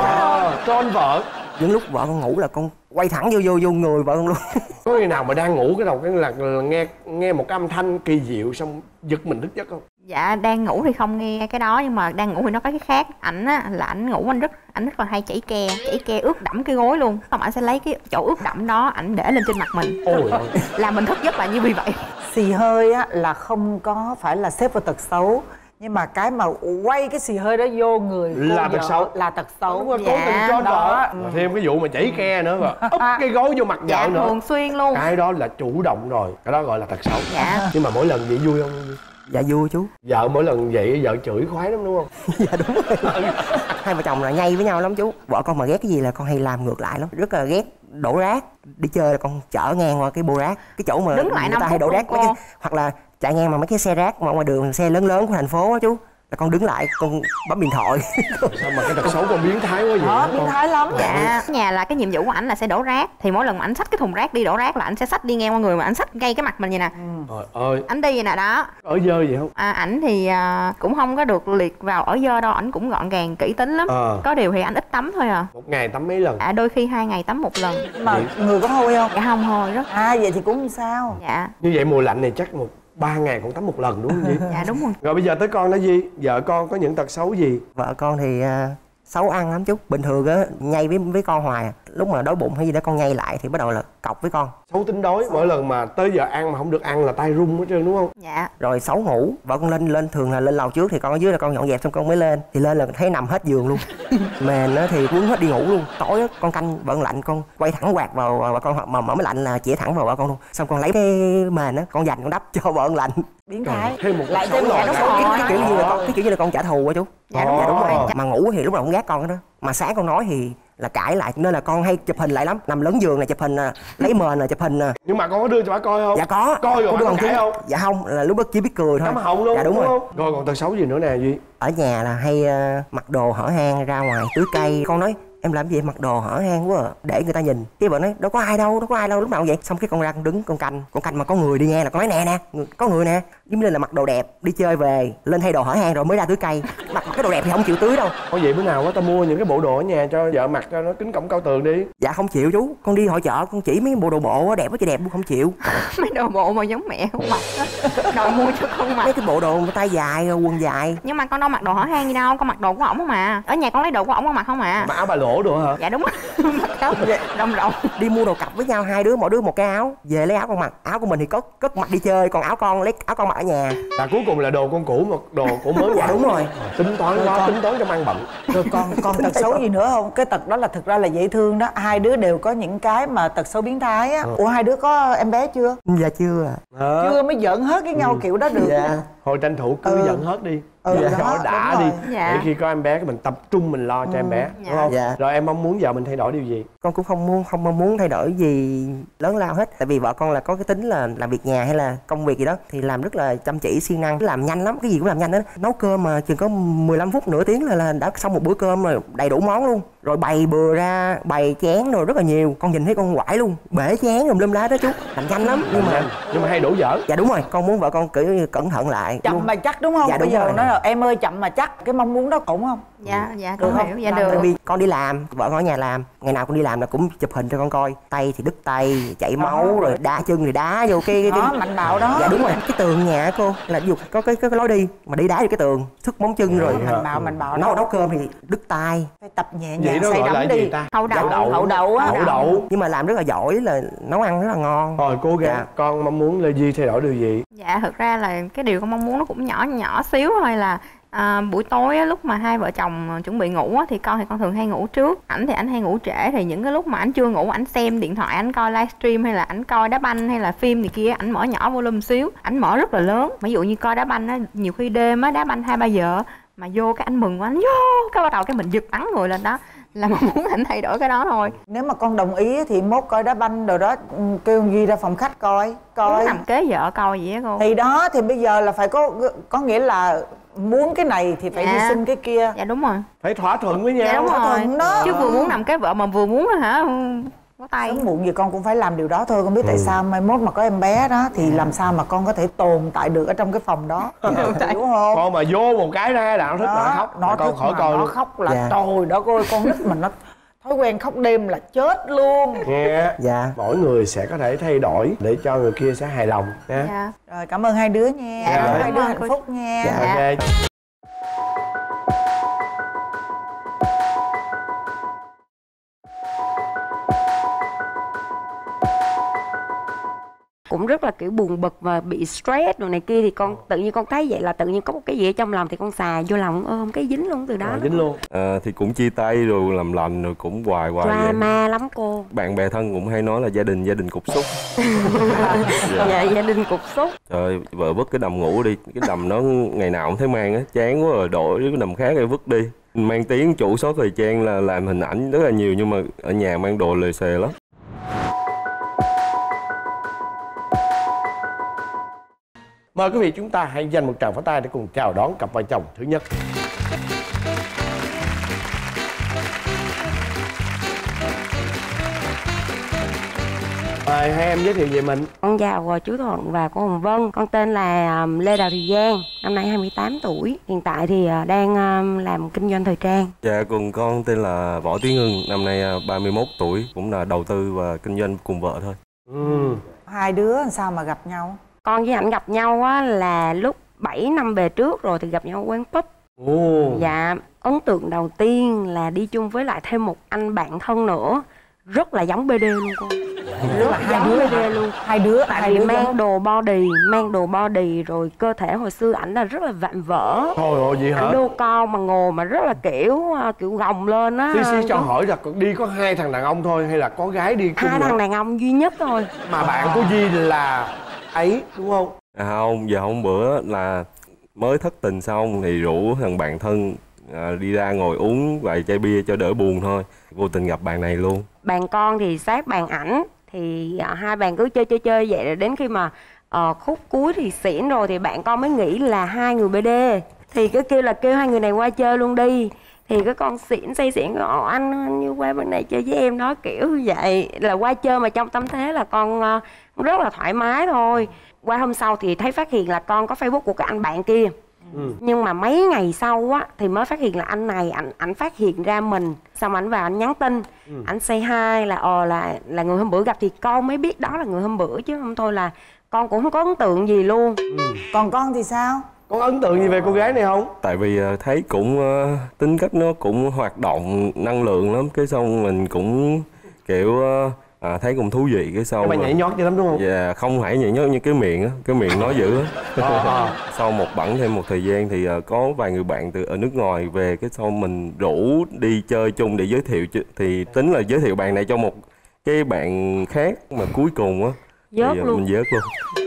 à, con vợ
những lúc vợ con ngủ là con quay thẳng vô vô vô người vợ con luôn. (laughs)
Có khi nào mà đang ngủ cái đầu cái là, là nghe nghe một cái âm thanh kỳ diệu xong giật mình thức giấc không?
Dạ đang ngủ thì không nghe cái đó nhưng mà đang ngủ thì nó có cái khác. Ảnh á là ảnh ngủ anh rất ảnh rất là hay chảy ke chảy ke ướt đẫm cái gối luôn. Xong ảnh sẽ lấy cái chỗ ướt đẫm đó ảnh để lên trên mặt mình.
Ôi
làm mình thức giấc là như vì vậy.
Xì hơi á là không có phải là xếp vào tật xấu nhưng mà cái mà quay cái xì hơi đó vô người
Là tật xấu.
là tật xấu.
Đúng rồi, cố tình cho vợ. Mà thêm cái vụ mà chảy ke nữa rồi (laughs) úp cái gối vô mặt vợ
dạ
nữa.
thường xuyên luôn.
Cái đó là chủ động rồi. Cái đó gọi là tật xấu.
Dạ.
nhưng mà mỗi lần vậy vui không?
Dạ vui chú.
Vợ mỗi lần vậy vợ chửi khoái lắm đúng không? (laughs)
Dạ đúng rồi. Hai vợ chồng là nhây với nhau lắm chú. Vợ con mà ghét cái gì là con hay làm ngược lại lắm. Rất là ghét đổ rác. Đi chơi là con chở ngang qua cái bô rác. Cái chỗ mà
Đứng lại
người ta hay đổ rác mấy cái, hoặc là chạy ngang mà mấy cái xe rác mà ngoài đường xe lớn lớn của thành phố á chú. Là con đứng lại con bấm điện thoại. (laughs)
Sao mà cái tật xấu con biến thái quá vậy
đó
hả?
biến thái lắm.
Dạ. Nhà là cái nhiệm vụ của ảnh là sẽ đổ rác. Thì mỗi lần mà ảnh xách cái thùng rác đi đổ rác là ảnh sẽ xách đi ngang qua người mà ảnh xách ngay cái mặt mình vậy nè.
Trời ơi.
Ảnh đi vậy nè đó.
Ở dơ vậy không?
À, ảnh thì à, cũng không có được liệt vào ở dơ đâu. Ảnh cũng gọn gàng kỹ tính lắm.
Ờ.
có điều thì ảnh ít tắm thôi à.
Một ngày tắm mấy lần?
À đôi khi hai ngày tắm một lần.
Mà người có hôi không?
Dạ không hồi rất.
À vậy thì cũng sao?
Dạ.
Như vậy mùa lạnh này chắc một ba ngày còn tắm một lần đúng không (laughs) Di?
dạ đúng rồi
rồi bây giờ tới con đó Di vợ con có những tật xấu gì
vợ con thì à, xấu ăn lắm chú bình thường á nhây với với con hoài à. Lúc mà đói bụng hay gì đó con nhây lại thì bắt đầu là cọc với con.
Xấu tính đối mỗi lần mà tới giờ ăn mà không được ăn là tay run hết trơn đúng không?
Dạ.
Rồi xấu ngủ vợ con lên lên thường là lên lầu trước thì con ở dưới là con dọn dẹp xong con mới lên. Thì lên là thấy nằm hết giường luôn. (laughs) Mền á thì muốn hết đi ngủ luôn. Tối á con canh vợ con lạnh con quay thẳng quạt vào vợ con mà mở máy lạnh là chĩa thẳng vào vợ con luôn. Xong con lấy cái mền á con dành con đắp cho vợ con lạnh.
Biến thái.
Thêm một
lại thêm tật xấu
cái, cái kiểu như là con cái kiểu như là con trả thù á chú.
Dạ đúng,
dạ đúng rồi.
rồi.
Mà ngủ thì lúc nào cũng gác con đó. Mà sáng con nói thì là cãi lại nên là con hay chụp hình lại lắm nằm lớn giường này chụp hình nè lấy mền nè chụp hình nè
nhưng mà con có đưa cho bà coi không?
Dạ có.
Coi rồi
Con
bà
đưa
có
bằng
cãi không?
Dạ không là lúc đó chỉ biết cười thôi.
Cắm họng luôn
dạ đúng, rồi.
không? Rồi còn tật xấu gì nữa nè duy?
Ở nhà là hay ờ, mặc đồ hở hang ra ngoài tưới cây. Con nói em làm gì mặc đồ hở hang quá à, để người ta nhìn. Cái vợ nói đâu có ai đâu đâu có ai đâu. Lúc nào cũng vậy. Xong cái con ra con đứng con canh. Con canh mà có người đi nghe là con nói nè nè có người nè. Giống như là mặc đồ đẹp đi chơi về lên thay đồ hở hang rồi mới ra tưới cây. Mặc cái đồ đẹp thì không chịu tưới đâu.
Có vậy bữa nào á tao mua những cái bộ đồ ở nhà cho vợ mặc cho nó kính cổng cao tường đi.
Dạ không chịu chú. Con đi hội chợ con chỉ mấy bộ đồ bộ á, đẹp quá chứ đẹp luôn không chịu. (laughs)
Mấy đồ bộ mà giống mẹ không mặc đòi mua cho con mặc.
Mấy cái bộ đồ tay dài quần dài.
Nhưng mà con đâu mặc đồ hở hang gì đâu con mặc đồ của ổng không mà ở nhà con lấy đồ của ổng con mặc không à.
Mà áo bà lỗ đồ hả?
Dạ đúng (laughs) mặc áo rộng rộng
đi mua đồ cặp với nhau hai đứa mỗi đứa một cái áo. Về lấy áo con mặc. Áo của mình thì cất cất mặc đi chơi còn áo con lấy áo con mặc ở nhà.
Là cuối cùng là đồ con cũ mà đồ của mới.
Dạ đúng rồi.
Tính toán
Rồi con-
tính toán trong ăn bận
rồi còn còn (laughs) tật xấu gì nữa không? Cái tật đó là thực ra là dễ thương đó. Hai đứa đều có những cái mà tật xấu biến thái á. Ủa hai đứa có em bé chưa?
Dạ chưa ạ.
Hả?
chưa mới giỡn hết cái nhau kiểu đó được.
Dạ.
Thôi tranh thủ cứ
Ừ.
dẫn hết đi
Ừ,
Dạ,
đó,
nó đã
đúng
đi.
Dạ.
để khi có em bé cái mình tập trung mình lo cho em bé đúng
Dạ.
không?
Dạ.
rồi em mong muốn vợ mình thay đổi điều gì?
Con cũng không muốn không mong muốn thay đổi gì lớn lao hết. Tại vì vợ con là có cái tính là làm việc nhà hay là công việc gì đó thì làm rất là chăm chỉ siêng năng. Làm nhanh lắm cái gì cũng làm nhanh đó nấu cơm mà chừng có 15 phút nửa tiếng là, là đã xong một bữa cơm rồi đầy đủ món luôn. Rồi bày bừa ra bày chén rồi rất là nhiều. Con nhìn thấy con quải luôn bể chén rồi lum lá đó chú làm nhanh lắm nhưng mà
nhưng mà hay đổ dở.
Dạ đúng rồi. Con muốn vợ con kiểu cẩn thận lại
chậm mà chắc đúng không?
Dạ,
bây
đúng
giờ
rồi.
nói là em ơi chậm mà chắc cái mong muốn đó ổn không?
Dạ dạ
được
con
không?
hiểu dạ được.
vì con đi làm vợ con ở nhà làm ngày nào con đi làm là cũng chụp hình cho con coi tay thì đứt tay chảy máu rồi đá chân thì đá vô cái, cái,
đó
cái
mạnh bạo đó.
Dạ đúng rồi cái tường nhà á cô là ví dụ có cái, cái, cái lối đi mà đi đá vô cái tường thức móng chân rồi.
mạnh bạo mạnh bạo
nấu
đó.
nấu cơm thì đứt tay.
Phải tập nhẹ nhàng
đó
đắm
gì
đi.
ta?
Hậu đậu
Hậu
đậu á.
Hậu đậu.
Nhưng mà làm rất là giỏi là nấu ăn rất là ngon.
Rồi cố gắng.
Dạ.
con mong muốn lê di thay đổi điều gì?
Dạ thực ra là cái điều con mong muốn nó cũng nhỏ nhỏ xíu thôi là à, buổi tối á, lúc mà hai vợ chồng à, chuẩn bị ngủ á, thì con thì con thường hay ngủ trước. Ảnh thì ảnh hay ngủ trễ thì những cái lúc mà ảnh chưa ngủ ảnh xem điện thoại ảnh coi livestream hay là ảnh coi đá banh hay là phim thì kia ảnh mở nhỏ volume xíu ảnh mở rất là lớn. Ví dụ như coi đá banh á nhiều khi đêm á đá banh hai ba giờ mà vô cái anh mừng quá anh vô cái bắt đầu cái mình giật bắn người lên đó là mong muốn ảnh thay đổi cái đó thôi.
Nếu mà con đồng ý thì mốt coi đá banh rồi đó ừ, kêu Duy ra phòng khách coi coi.
nằm kế vợ coi vậy á cô.
Thì đó thì bây giờ là phải có có nghĩa là muốn cái này thì phải
Dạ.
hy sinh cái kia.
Dạ đúng rồi.
Phải thỏa thuận với nhau.
Dạ đúng
thỏa
rồi.
thuận đó.
chứ vừa muốn nằm kế vợ mà vừa muốn hả có tay.
sớm muộn gì con cũng phải làm điều đó thôi. Con biết
Ừ.
tại sao mai mốt mà có em bé đó thì làm sao mà con có thể tồn tại được ở trong cái phòng đó. Hiểu không?
con mà vô một cái ra là nó thích là nó khóc.
nó
con khỏi
mà
coi
nó
luôn.
khóc là
Dạ.
trời đó ơi con nít mà nó thói quen khóc đêm là chết luôn.
Nghe
dạ.
mỗi người sẽ có thể thay đổi để cho người kia sẽ hài lòng nha.
Dạ.
Rồi cảm ơn hai đứa nha.
Dạ.
Chúc hai đứa hạnh phúc nha.
Ok
cũng rất là kiểu buồn bực và bị stress rồi này kia. Thì con tự nhiên con thấy vậy là tự nhiên có một cái gì ở trong lòng thì con xà vô lòng ôm cái dính luôn từ đó. Nó
dính luôn.
Ờ, thì cũng chia tay rồi làm lành rồi cũng hoài hoài vậy.
drama lắm cô.
Bạn bè thân cũng hay nói là gia đình gia đình cục xúc. (laughs)
Dạ. Gia đình cục xúc.
Trời vợ vứt cái đầm ngủ đi cái đầm đó ngày nào cũng thấy mang á chán quá rồi đổi cái đầm khác rồi vứt đi. Mang tiếng chủ số thời trang là làm hình ảnh rất là nhiều nhưng mà ở nhà mang đồ lề xề lắm
mời quý vị chúng ta hãy dành một tràng pháo tay để cùng chào đón cặp vợ chồng thứ nhất. Mời hai em giới thiệu về mình.
Con chào ờ, chú Thuận và cô Hồng Vân. Con tên là ờm, Lê Đào Thị Giang năm nay 28 tuổi. Hiện tại thì ờ, đang ờm, làm kinh doanh thời trang.
Dạ cùng con tên là võ tiến hưng năm nay à, 31 tuổi cũng là đầu tư và kinh doanh cùng vợ thôi.
Ừ.
hai đứa làm sao mà gặp nhau
con với ảnh gặp nhau á là lúc 7 năm về trước rồi thì gặp nhau ở quán pub
Ồ.
Dạ, ấn tượng đầu tiên là đi chung với lại thêm một anh bạn thân nữa Rất là giống BD luôn cô. Rất là
hai
giống
đứa
BD luôn.
Hai đứa
Tại
hai
vì
đứa
mang
giống-
đồ body, mang đồ body rồi cơ thể hồi xưa ảnh là rất là vạm vỡ.
Thôi ôi vậy hả?
Đô con mà ngồi mà rất là kiểu à, kiểu gồng lên á.
Xí cho hỏi là đi có hai thằng đàn ông thôi hay là có gái đi
Hai thằng đàn ông duy nhất thôi.
Mà bạn của Di là ấy đúng không?
à, không giờ hôm bữa là mới thất tình xong thì rủ thằng bạn thân à, đi ra ngồi uống vài chai bia cho đỡ buồn thôi vô tình gặp bạn này luôn.
Bàn con thì sát bàn ảnh thì à, hai bạn cứ chơi chơi chơi vậy rồi đến khi mà à, khúc cuối thì xỉn rồi thì bạn con mới nghĩ là hai người BD thì cứ kêu là kêu hai người này qua chơi luôn đi. Thì cái con xỉn say xỉn Ồ, anh anh như qua bên này chơi với em đó kiểu như vậy. Là qua chơi mà trong tâm thế là con ờ, rất là thoải mái thôi. Qua hôm sau thì thấy phát hiện là con có facebook của cái anh bạn kia.
Ừ.
nhưng mà mấy ngày sau á thì mới phát hiện là anh này ảnh ảnh phát hiện ra mình xong ảnh vào ảnh nhắn tin
Ừ.
ảnh say hi là ờ là là người hôm bữa gặp thì con mới biết đó là người hôm bữa chứ không thôi là con cũng không có ấn tượng gì luôn
còn con thì sao
Có ấn tượng gì về cô gái này không?
tại vì à, thấy cũng à, tính cách nó cũng hoạt động năng lượng lắm cái xong mình cũng kiểu à, à, thấy cũng thú vị cái xong
Cái bà nhảy nhót dữ lắm đúng không?
dạ không phải nhảy nhót như cái miệng á cái miệng nói dữ á (laughs)
Ờ.
sau một bẵng thêm một thời gian thì à, có vài người bạn từ ở nước ngoài về cái sau mình rủ đi chơi chung để giới thiệu chứ- thì tính là giới thiệu bạn này cho một cái bạn khác mà cuối cùng á
Dớt
thì, à,
luôn.
mình dớt luôn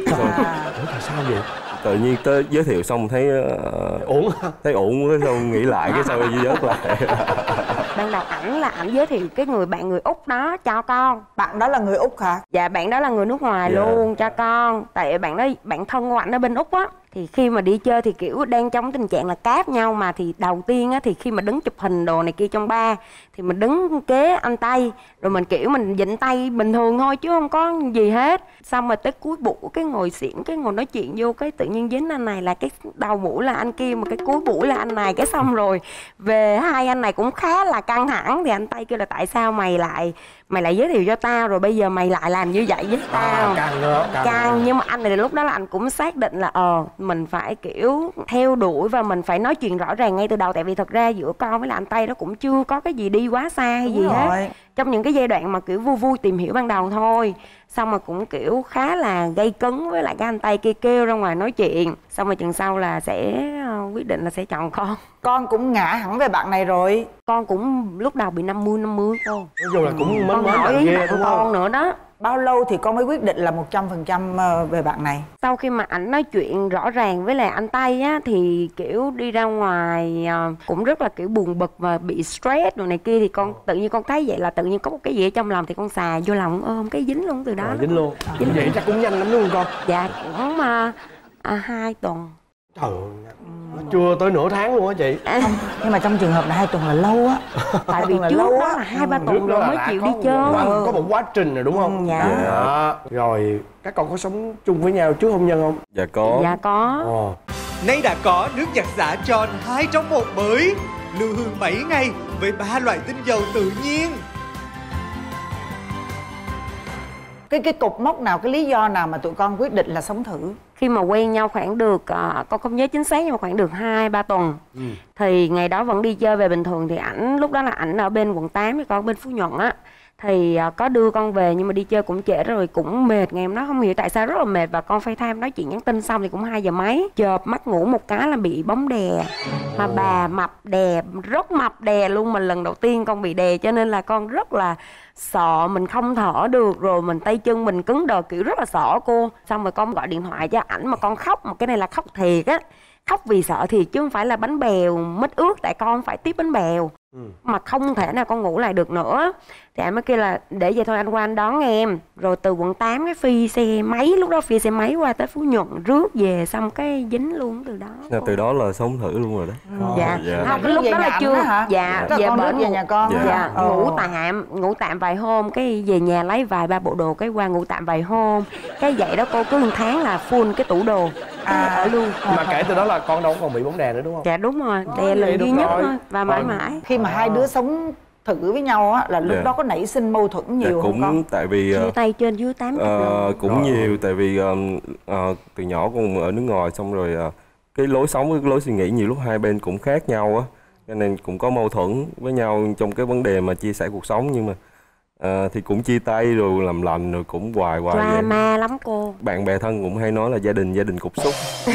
(laughs) Xong-
Ủa tại sao vậy?
tự nhiên tới giới thiệu xong thấy uh,
Ổn
thấy ổn quá xong nghĩ lại cái sau dớt lại (laughs)
ban đầu ảnh là ảnh giới thiệu cái người bạn người úc đó cho con.
Bạn đó là người úc hả?
Dạ bạn đó là người nước ngoài
Dạ.
luôn cho con. Tại bạn đó bạn thân của ảnh ở bên úc á thì khi mà đi chơi thì, kiểu, đang trong tình trạng là cáp nhau mà, thì đầu tiên á thì khi mà đứng chụp hình đồ này kia trong ba thì mình đứng kế anh tây, rồi mình, kiểu, mình dịnh tay bình thường thôi chứ không có gì hết. Xong rồi tới cuối buổi cái ngồi xỉn, cái ngồi nói chuyện vô cái tự nhiên dính anh này là cái đầu buổi là anh kia, mà cái cuối buổi là anh này, cái xong rồi về hai anh này cũng khá là căng thẳng. Thì anh tây kêu là tại sao mày lại mày lại giới thiệu cho tao rồi bây giờ mày lại làm như vậy với tao.
Càng nữa càng,
căng nhưng mà anh này lúc đó là anh cũng xác định là ờ mình phải kiểu theo đuổi và mình phải nói chuyện rõ ràng ngay từ đầu. Tại vì thật ra giữa con với là anh tây đó cũng chưa có cái gì đi quá xa hay gì
Đúng
hết.
rồi.
Trong những cái giai đoạn mà kiểu vui vui tìm hiểu ban đầu thôi. Xong mà cũng kiểu khá là gây cứng với lại cái anh tây kia kêu ra ngoài nói chuyện. Xong rồi chừng sau là sẽ ờ, quyết định là sẽ chọn con. (laughs)
Con cũng ngã hẳn về bạn này rồi.
Con cũng lúc đầu bị 50 50 cô
nói chung là cũng mến
con
mến
hỏi
bạn
ý
ghê
bạn con nữa đó
bao lâu thì con mới quyết định là 100% ờ, về bạn này?
Sau khi mà ảnh nói chuyện rõ ràng với lại anh tây á thì kiểu đi ra ngoài à, cũng rất là kiểu buồn bực và bị stress rồi này kia thì con tự nhiên con thấy vậy là tự nhiên có một cái gì ở trong lòng thì con xà vô lòng ôm cái dính luôn từ đó.
Rồi, dính luôn. Vậy chắc cũng nhanh lắm không con?
Dạ cũng à, à, hai tuần
trời nó chưa tới nửa tháng luôn á chị.
Không nhưng mà trong trường hợp này hai tuần là lâu á. (laughs)
Tại vì
là
trước
lâu
đó
á.
là hai ba tuần rồi
là
mới chịu đi
một
chơi.
quá- có một quá trình rồi đúng không?
dạ.
Đó. rồi các con có sống chung với nhau trước hôn nhân không?
Dạ có.
Dạ có.
Ồ.
Nay đã có nước giặt xả tròn 2 trong 1 mới Lưu hương 7 ngày với ba loại tinh dầu tự nhiên.
Cái cái cục mốc nào cái lý do nào mà tụi con quyết định là sống thử
khi mà quen nhau khoảng được à, con không nhớ chính xác nhưng mà khoảng được hai ba tuần. Thì ngày đó vẫn đi chơi về bình thường thì ảnh lúc đó là ảnh ở bên quận 8 thì con bên phú nhuận á. Thì à, có đưa con về nhưng mà đi chơi cũng trễ rồi cũng mệt ngày hôm đó không hiểu tại sao rất là mệt và con FaceTime nói chuyện nhắn tin xong thì cũng hai giờ mấy. Chợp mắt ngủ một cái là bị bóng đè. Mà bà mập đè rất mập đè luôn mà lần đầu tiên con bị đè cho nên là con rất là sợ mình không thở được, rồi mình tay chân mình cứng đờ, kiểu rất là sợ cô. Xong rồi con gọi điện thoại cho ảnh mà con khóc, mà cái này là khóc thiệt á. Khóc vì sợ thiệt chứ không phải là bánh bèo, mít ướt, tại con phải tiếp bánh bèo mà không thể nào con ngủ lại được nữa. Thì anh mới kêu là để vậy thôi anh qua anh đón em. Rồi từ quận 8 cái phi xe máy lúc đó phi xe máy qua tới phú nhuận rước về xong cái dính luôn từ đó
Là từ đó là sống thử luôn rồi đó.
Dạ.
Dạ.
không
Rước
lúc
về
đó là chưa
hả?
dạ
là con rước về nhà con
Dạ.
dạ
Ồ.
ngủ tạm ngủ tạm vài hôm cái về nhà lấy vài ba bộ đồ cái qua ngủ tạm vài hôm. Cái vậy đó cô cứ một tháng là full cái tủ đồ
À.
ở luôn.
Mà kể từ đó là con đâu còn bị bóng đè nữa đúng không?
Dạ đúng rồi.
Đó,
đè
vậy
lần duy nhất
rồi.
thôi và mãi mãi.
Khi mà hai đứa sống thử với nhau á là lúc
Dạ.
đó có nảy sinh mâu thuẫn
Dạ,
nhiều không
cũng
con?
tại vì
chia
ờ,
tay trên dưới tám
Ờ,
lần
cũng nhiều tại vì ờm, ờ, từ nhỏ con ở nước ngoài xong rồi ờ, cái lối sống với cái lối suy nghĩ nhiều lúc hai bên cũng khác nhau á cho nên cũng có mâu thuẫn với nhau trong cái vấn đề mà chia sẻ cuộc sống nhưng mà ờ, thì cũng chia tay rồi làm lành rồi cũng hoài hoài vậy.
drama lắm cô.
Bạn bè thân cũng hay nói là gia đình gia đình cục xúc. (laughs)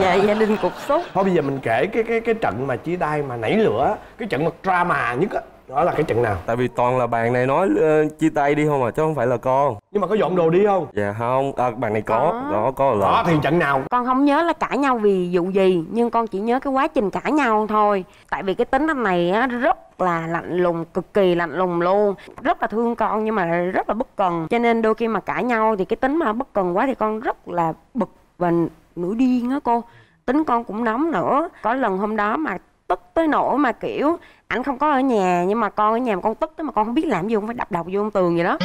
Dạ gia đình cục xúc.
Thôi bây giờ mình kể cái cái cái trận mà chia tay mà nảy lửa cái trận mà drama nhất á đó là cái trận nào?
Tại vì toàn là bạn này nói ờ, chia tay đi không à chứ không phải là con.
Nhưng mà có dọn đồ đi không?
Dạ không. À, bạn này có
Có.
đó có là
đó thì trận nào?
Con không nhớ là cãi nhau vì vụ gì nhưng con chỉ nhớ cái quá trình cãi nhau thôi. Tại vì cái tính anh này á rất là lạnh lùng cực kỳ lạnh lùng luôn. Rất là thương con nhưng mà rất là bất cần. Cho nên đôi khi mà cãi nhau thì cái tính mà bất cần quá thì con rất là bực và nổi điên á cô. Tính con cũng nóng nữa. Có lần hôm đó mà tức tới nỗi mà kiểu ảnh không có ở nhà nhưng mà con ở nhà mà con tức tới mà con không biết làm gì con phải đập đầu vô tường vậy đó.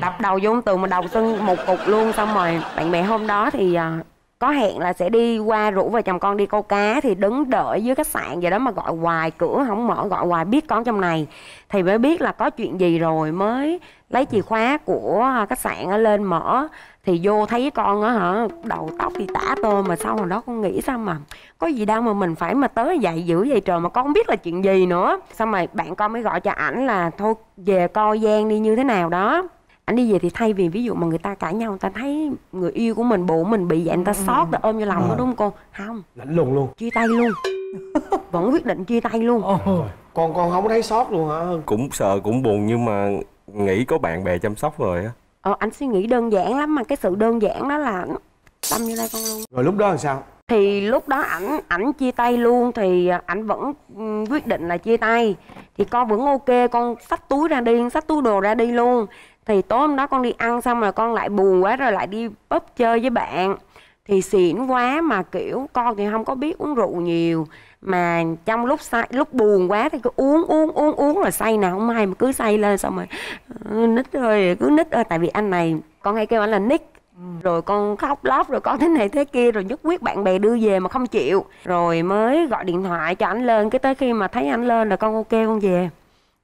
Đập đầu vô tường mà đầu sưng một cục luôn xong rồi bạn bè hôm đó thì à, có hẹn là sẽ đi qua rủ vợ chồng con đi câu cá thì đứng đợi dưới khách sạn vậy đó mà gọi hoài cửa không mở gọi hoài biết con trong này. Thì mới biết là có chuyện gì rồi mới lấy chìa khóa của khách sạn lên mở. Thì vô thấy con á hả đầu tóc thì tả tôm mà sau hồi đó con nghĩ sao mà có gì đâu mà mình phải mà tới dậy dữ vậy trời mà con không biết là chuyện gì nữa. Xong rồi bạn con mới gọi cho ảnh là thôi về coi gian đi như thế nào đó. Ảnh đi về thì thay vì ví dụ mà người ta cãi nhau người ta thấy người yêu của mình bộ mình bị vậy người ta xót rồi ôm vô lòng đó đúng không cô? Không.
Lạnh lùng luôn.
Chia tay luôn. (laughs) Vẫn quyết định chia tay luôn.
Con con không thấy sót luôn hả?
Cũng sợ cũng buồn nhưng mà nghĩ có bạn bè chăm sóc rồi á.
Ờ, anh suy nghĩ đơn giản lắm mà cái sự đơn giản đó là tâm như đây con luôn.
Rồi lúc đó làm sao
thì lúc đó ảnh ảnh chia tay luôn thì à, ảnh vẫn ừ, quyết định là chia tay. Thì con vẫn ok, con xách túi ra đi, xách túi đồ ra đi luôn. Thì tối hôm đó con đi ăn xong rồi con lại buồn quá rồi lại đi pub chơi với bạn. Thì xỉn quá mà, kiểu, con thì không có biết uống rượu nhiều. Mà trong lúc say, lúc buồn quá thì cứ uống uống uống uống là say nào không hay mà cứ say lên xong rồi nít ơi, cứ nít ơi. Tại vì anh này, con hay kêu anh là nick rồi con khóc lóc rồi con thế này thế kia rồi nhất quyết bạn bè đưa về mà không chịu. Rồi mới gọi điện thoại cho anh lên cái tới khi mà thấy anh lên là con ok con về.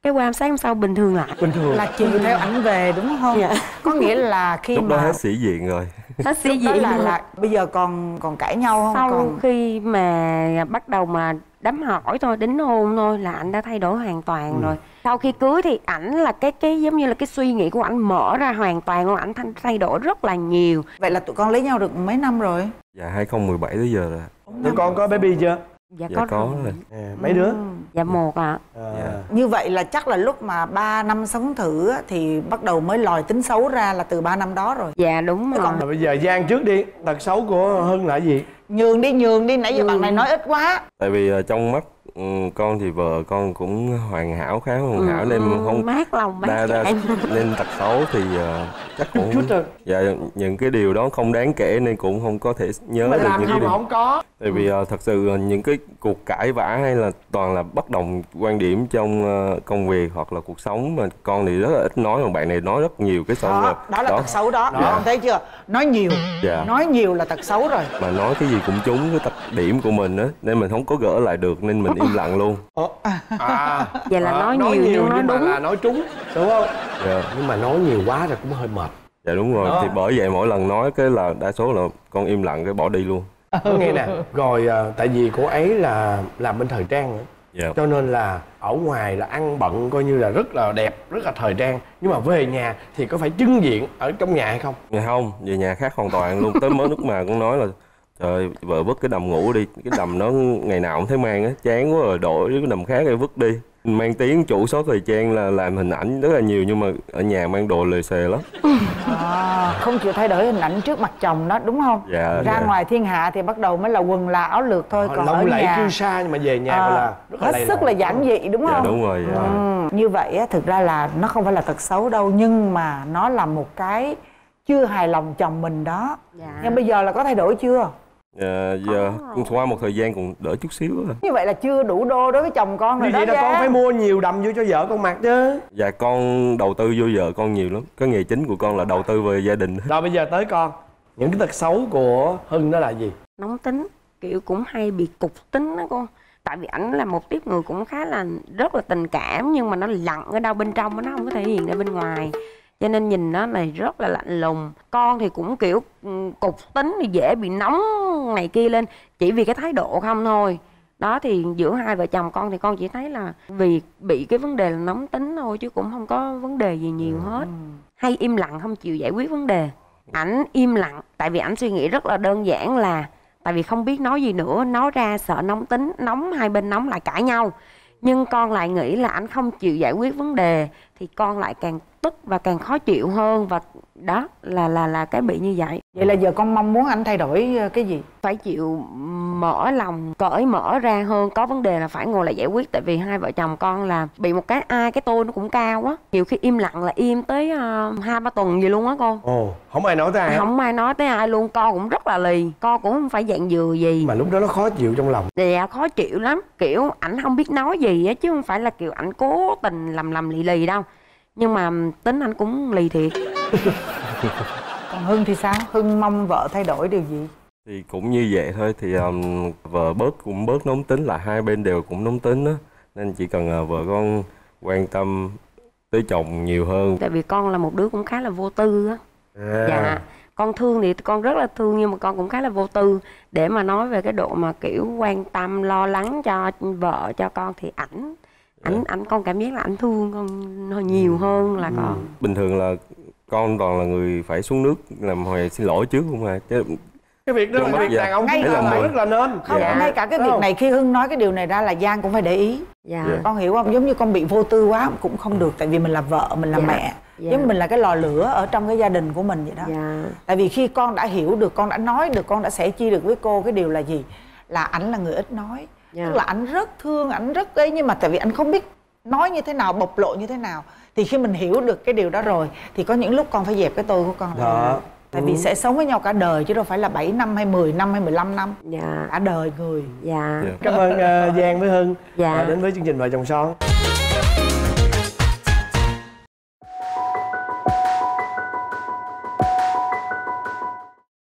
Cái qua sáng hôm sau bình thường lại
bình thường.
Là chiều theo ảnh về đúng không?
Dạ.
có nghĩa là khi
lúc đó
mà
hết sĩ diện rồi.
Nó sĩ
đó
diện
là là bây giờ còn còn cãi nhau không?
Sau
còn
khi mà bắt đầu mà đám hỏi thôi đính hôn thôi là anh đã thay đổi hoàn toàn rồi. Sau khi cưới thì ảnh là cái cái giống như là cái suy nghĩ của ảnh mở ra hoàn toàn luôn ảnh thay- thay đổi rất là nhiều.
Vậy là tụi con lấy nhau được mấy năm rồi?
Dạ 2017 tới giờ rồi
tụi con có baby chưa
dạ,
dạ
có,
có
rồi.
rồi.
À, mấy đứa?
Dạ một ạ.
À.
như vậy là chắc là lúc mà 3 năm sống thử á, thì bắt đầu mới lòi tính xấu ra là từ 3 năm đó rồi.
Dạ đúng rồi
rồi. Bây giờ Giang trước đi tật xấu của Hưng là gì?
Nhường đi nhường đi nãy giờ bạn này nói ít quá.
Tại vì ờ, trong mắt ừ, con thì vợ con cũng hoàn hảo khá hoàn hảo nên
Ừ,
không
mát lòng mát
đa đa
dạ. (laughs)
nên tật xấu thì ờ, chắc cũng dạ những cái điều đó không đáng kể nên cũng không có thể nhớ
mà
được
làm
những
không
cái
mà
điều
không có
tại vì ờ, thật sự những cái cuộc cãi vã hay là toàn là bất đồng quan điểm trong ờ, công việc hoặc là cuộc sống mà con thì rất là ít nói mà bạn này nói rất nhiều cái xong rồi.
đó đó. là tật xấu đó
Dạ.
con thấy chưa? Nói nhiều
Dạ.
nói nhiều là tật xấu rồi.
Mà nói cái gì cũng trúng cái 特 điểm của mình á nên mình không có gỡ lại được nên mình im lặng luôn. (laughs)
À.
Vậy là
à,
nói nhiều nhưng
nhưng
nói
mà
đúng.
là nói trúng đúng không?
Dạ.
nhưng mà nói nhiều quá rồi cũng hơi mệt.
Dạ đúng rồi.
Đó.
thì bởi vậy mỗi lần nói cái là đa số là con im lặng cái bỏ đi luôn
nghe nè rồi à, tại vì cô ấy là làm bên thời trang nữa
dạ.
Cho nên là ở ngoài là ăn bận coi như là rất là đẹp rất là thời trang. Nhưng mà về nhà thì có phải trưng diện ở trong nhà hay không?
Dạ không, về nhà khác hoàn toàn luôn. Tới mới lúc mà cũng nói là trời vợ vứt cái đầm ngủ đi, cái đầm đó ngày nào cũng thấy mang á, chán quá rồi đổi cái đầm khác rồi vứt đi. Mang tiếng chủ số thời trang là làm hình ảnh rất là nhiều nhưng mà ở nhà mang đồ lề xề lắm.
à, không chịu thay đổi hình ảnh trước mặt chồng đó đúng không
Dạ,
ra
dạ.
ngoài thiên hạ thì bắt đầu mới là quần là áo lược thôi còn ở
lộng lẫy
nhà
sa nhưng mà về nhà
à,
là rất là
hết
lầy
sức là giản dị đúng
Dạ
không
đúng rồi, dạ.
Ừ, như vậy á, thực ra là nó không phải là tật xấu đâu nhưng mà nó là một cái chưa hài lòng chồng mình đó
Dạ.
nhưng bây giờ là có thay đổi chưa
Dạ, giờ qua một thời gian cũng đỡ chút xíu rồi.
như vậy là chưa đủ đô đối với chồng con rồi
như
đó
vậy là con phải mua nhiều đầm vô cho vợ con mặc chứ.
Dạ con đầu tư vô vợ con nhiều lắm. Cái nghề chính của con là đầu tư về gia đình.
rồi bây giờ tới con. Những cái tật xấu của hưng đó là gì?
Nóng tính kiểu cũng hay bị cục tính đó con. Tại vì ảnh là một tiếp người cũng khá là rất là tình cảm nhưng mà nó lặng ở đâu bên trong nó không có thể hiện ra bên ngoài cho nên nhìn nó này rất là lạnh lùng. Con thì cũng kiểu ừ, cục tính thì dễ bị nóng này kia lên chỉ vì cái thái độ không thôi. Đó thì giữa hai vợ chồng con thì con chỉ thấy là vì bị cái vấn đề là nóng tính thôi chứ cũng không có vấn đề gì nhiều hết. Hay im lặng không chịu giải quyết vấn đề. Ảnh im lặng tại vì ảnh suy nghĩ rất là đơn giản là tại vì không biết nói gì nữa nói ra sợ nóng tính nóng hai bên nóng lại cãi nhau. Nhưng con lại nghĩ là ảnh không chịu giải quyết vấn đề thì con lại càng tức và càng khó chịu hơn và đó là là là cái bị như vậy.
Vậy là giờ con mong muốn anh thay đổi ờ, cái gì?
Phải chịu mở lòng cởi mở ra hơn. Có vấn đề là phải ngồi lại giải quyết tại vì hai vợ chồng con là bị một cái ai cái tôi nó cũng cao á. Nhiều khi im lặng là im tới ờ, hai ba tuần gì luôn á con
ồ không ai nói tới ai
không ai nói tới ai luôn. Con cũng rất là lì. Con cũng không phải dạng dừa gì.
Mà lúc đó nó khó chịu trong lòng.
Dạ khó chịu lắm. Kiểu ảnh không biết nói gì á chứ không phải là kiểu ảnh cố tình lầm lầm lì lì đâu nhưng mà tính anh cũng lì thiệt. (laughs)
Còn hưng thì sao? Hưng mong vợ thay đổi điều gì?
Thì cũng như vậy thôi. Thì um, vợ bớt cũng bớt nóng tính là hai bên đều cũng nóng tính á. Nên chỉ cần uh, vợ con quan tâm tới chồng nhiều hơn.
Tại vì con là một đứa cũng khá là vô tư á.
À.
dạ. Con thương thì con rất là thương nhưng mà con cũng khá là vô tư. Để mà nói về cái độ mà kiểu quan tâm lo lắng cho vợ cho con thì ảnh ảnh ảnh con cảm giác là ảnh thương con hơi nhiều hơn là con.
Bình thường là con toàn là người phải xuống nước làm hồi xin lỗi trước không à chứ
cái việc đó là việc
dạ.
đàn ông chúng ta làm rất là nên.
Không
Dạ.
ngay cả cái việc này khi hưng nói cái điều này ra là giang cũng phải để ý.
Dạ.
Dạ.
con hiểu không? Giống như con bị vô tư quá cũng không được tại vì mình là vợ mình là
Dạ.
mẹ.
Dạ.
giống như mình là cái lò lửa ở trong cái gia đình của mình vậy đó.
Dạ.
Tại vì khi con đã hiểu được con đã nói được con đã sẻ chia được với cô cái điều là gì? Là ảnh là người ít nói
Dạ.
tức là ảnh rất thương ảnh rất ấy nhưng mà tại vì ảnh không biết nói như thế nào bộc lộ như thế nào thì khi mình hiểu được cái điều đó rồi thì có những lúc con phải dẹp cái tôi của con
Đó.
tại vì sẽ sống với nhau cả đời chứ đâu phải là 7 năm hay 10 năm hay 15 năm
dạ
cả đời người
dạ
Dạ.
cảm ơn ờ, giang với hưng
Dạ.
đã đến với chương trình vợ chồng son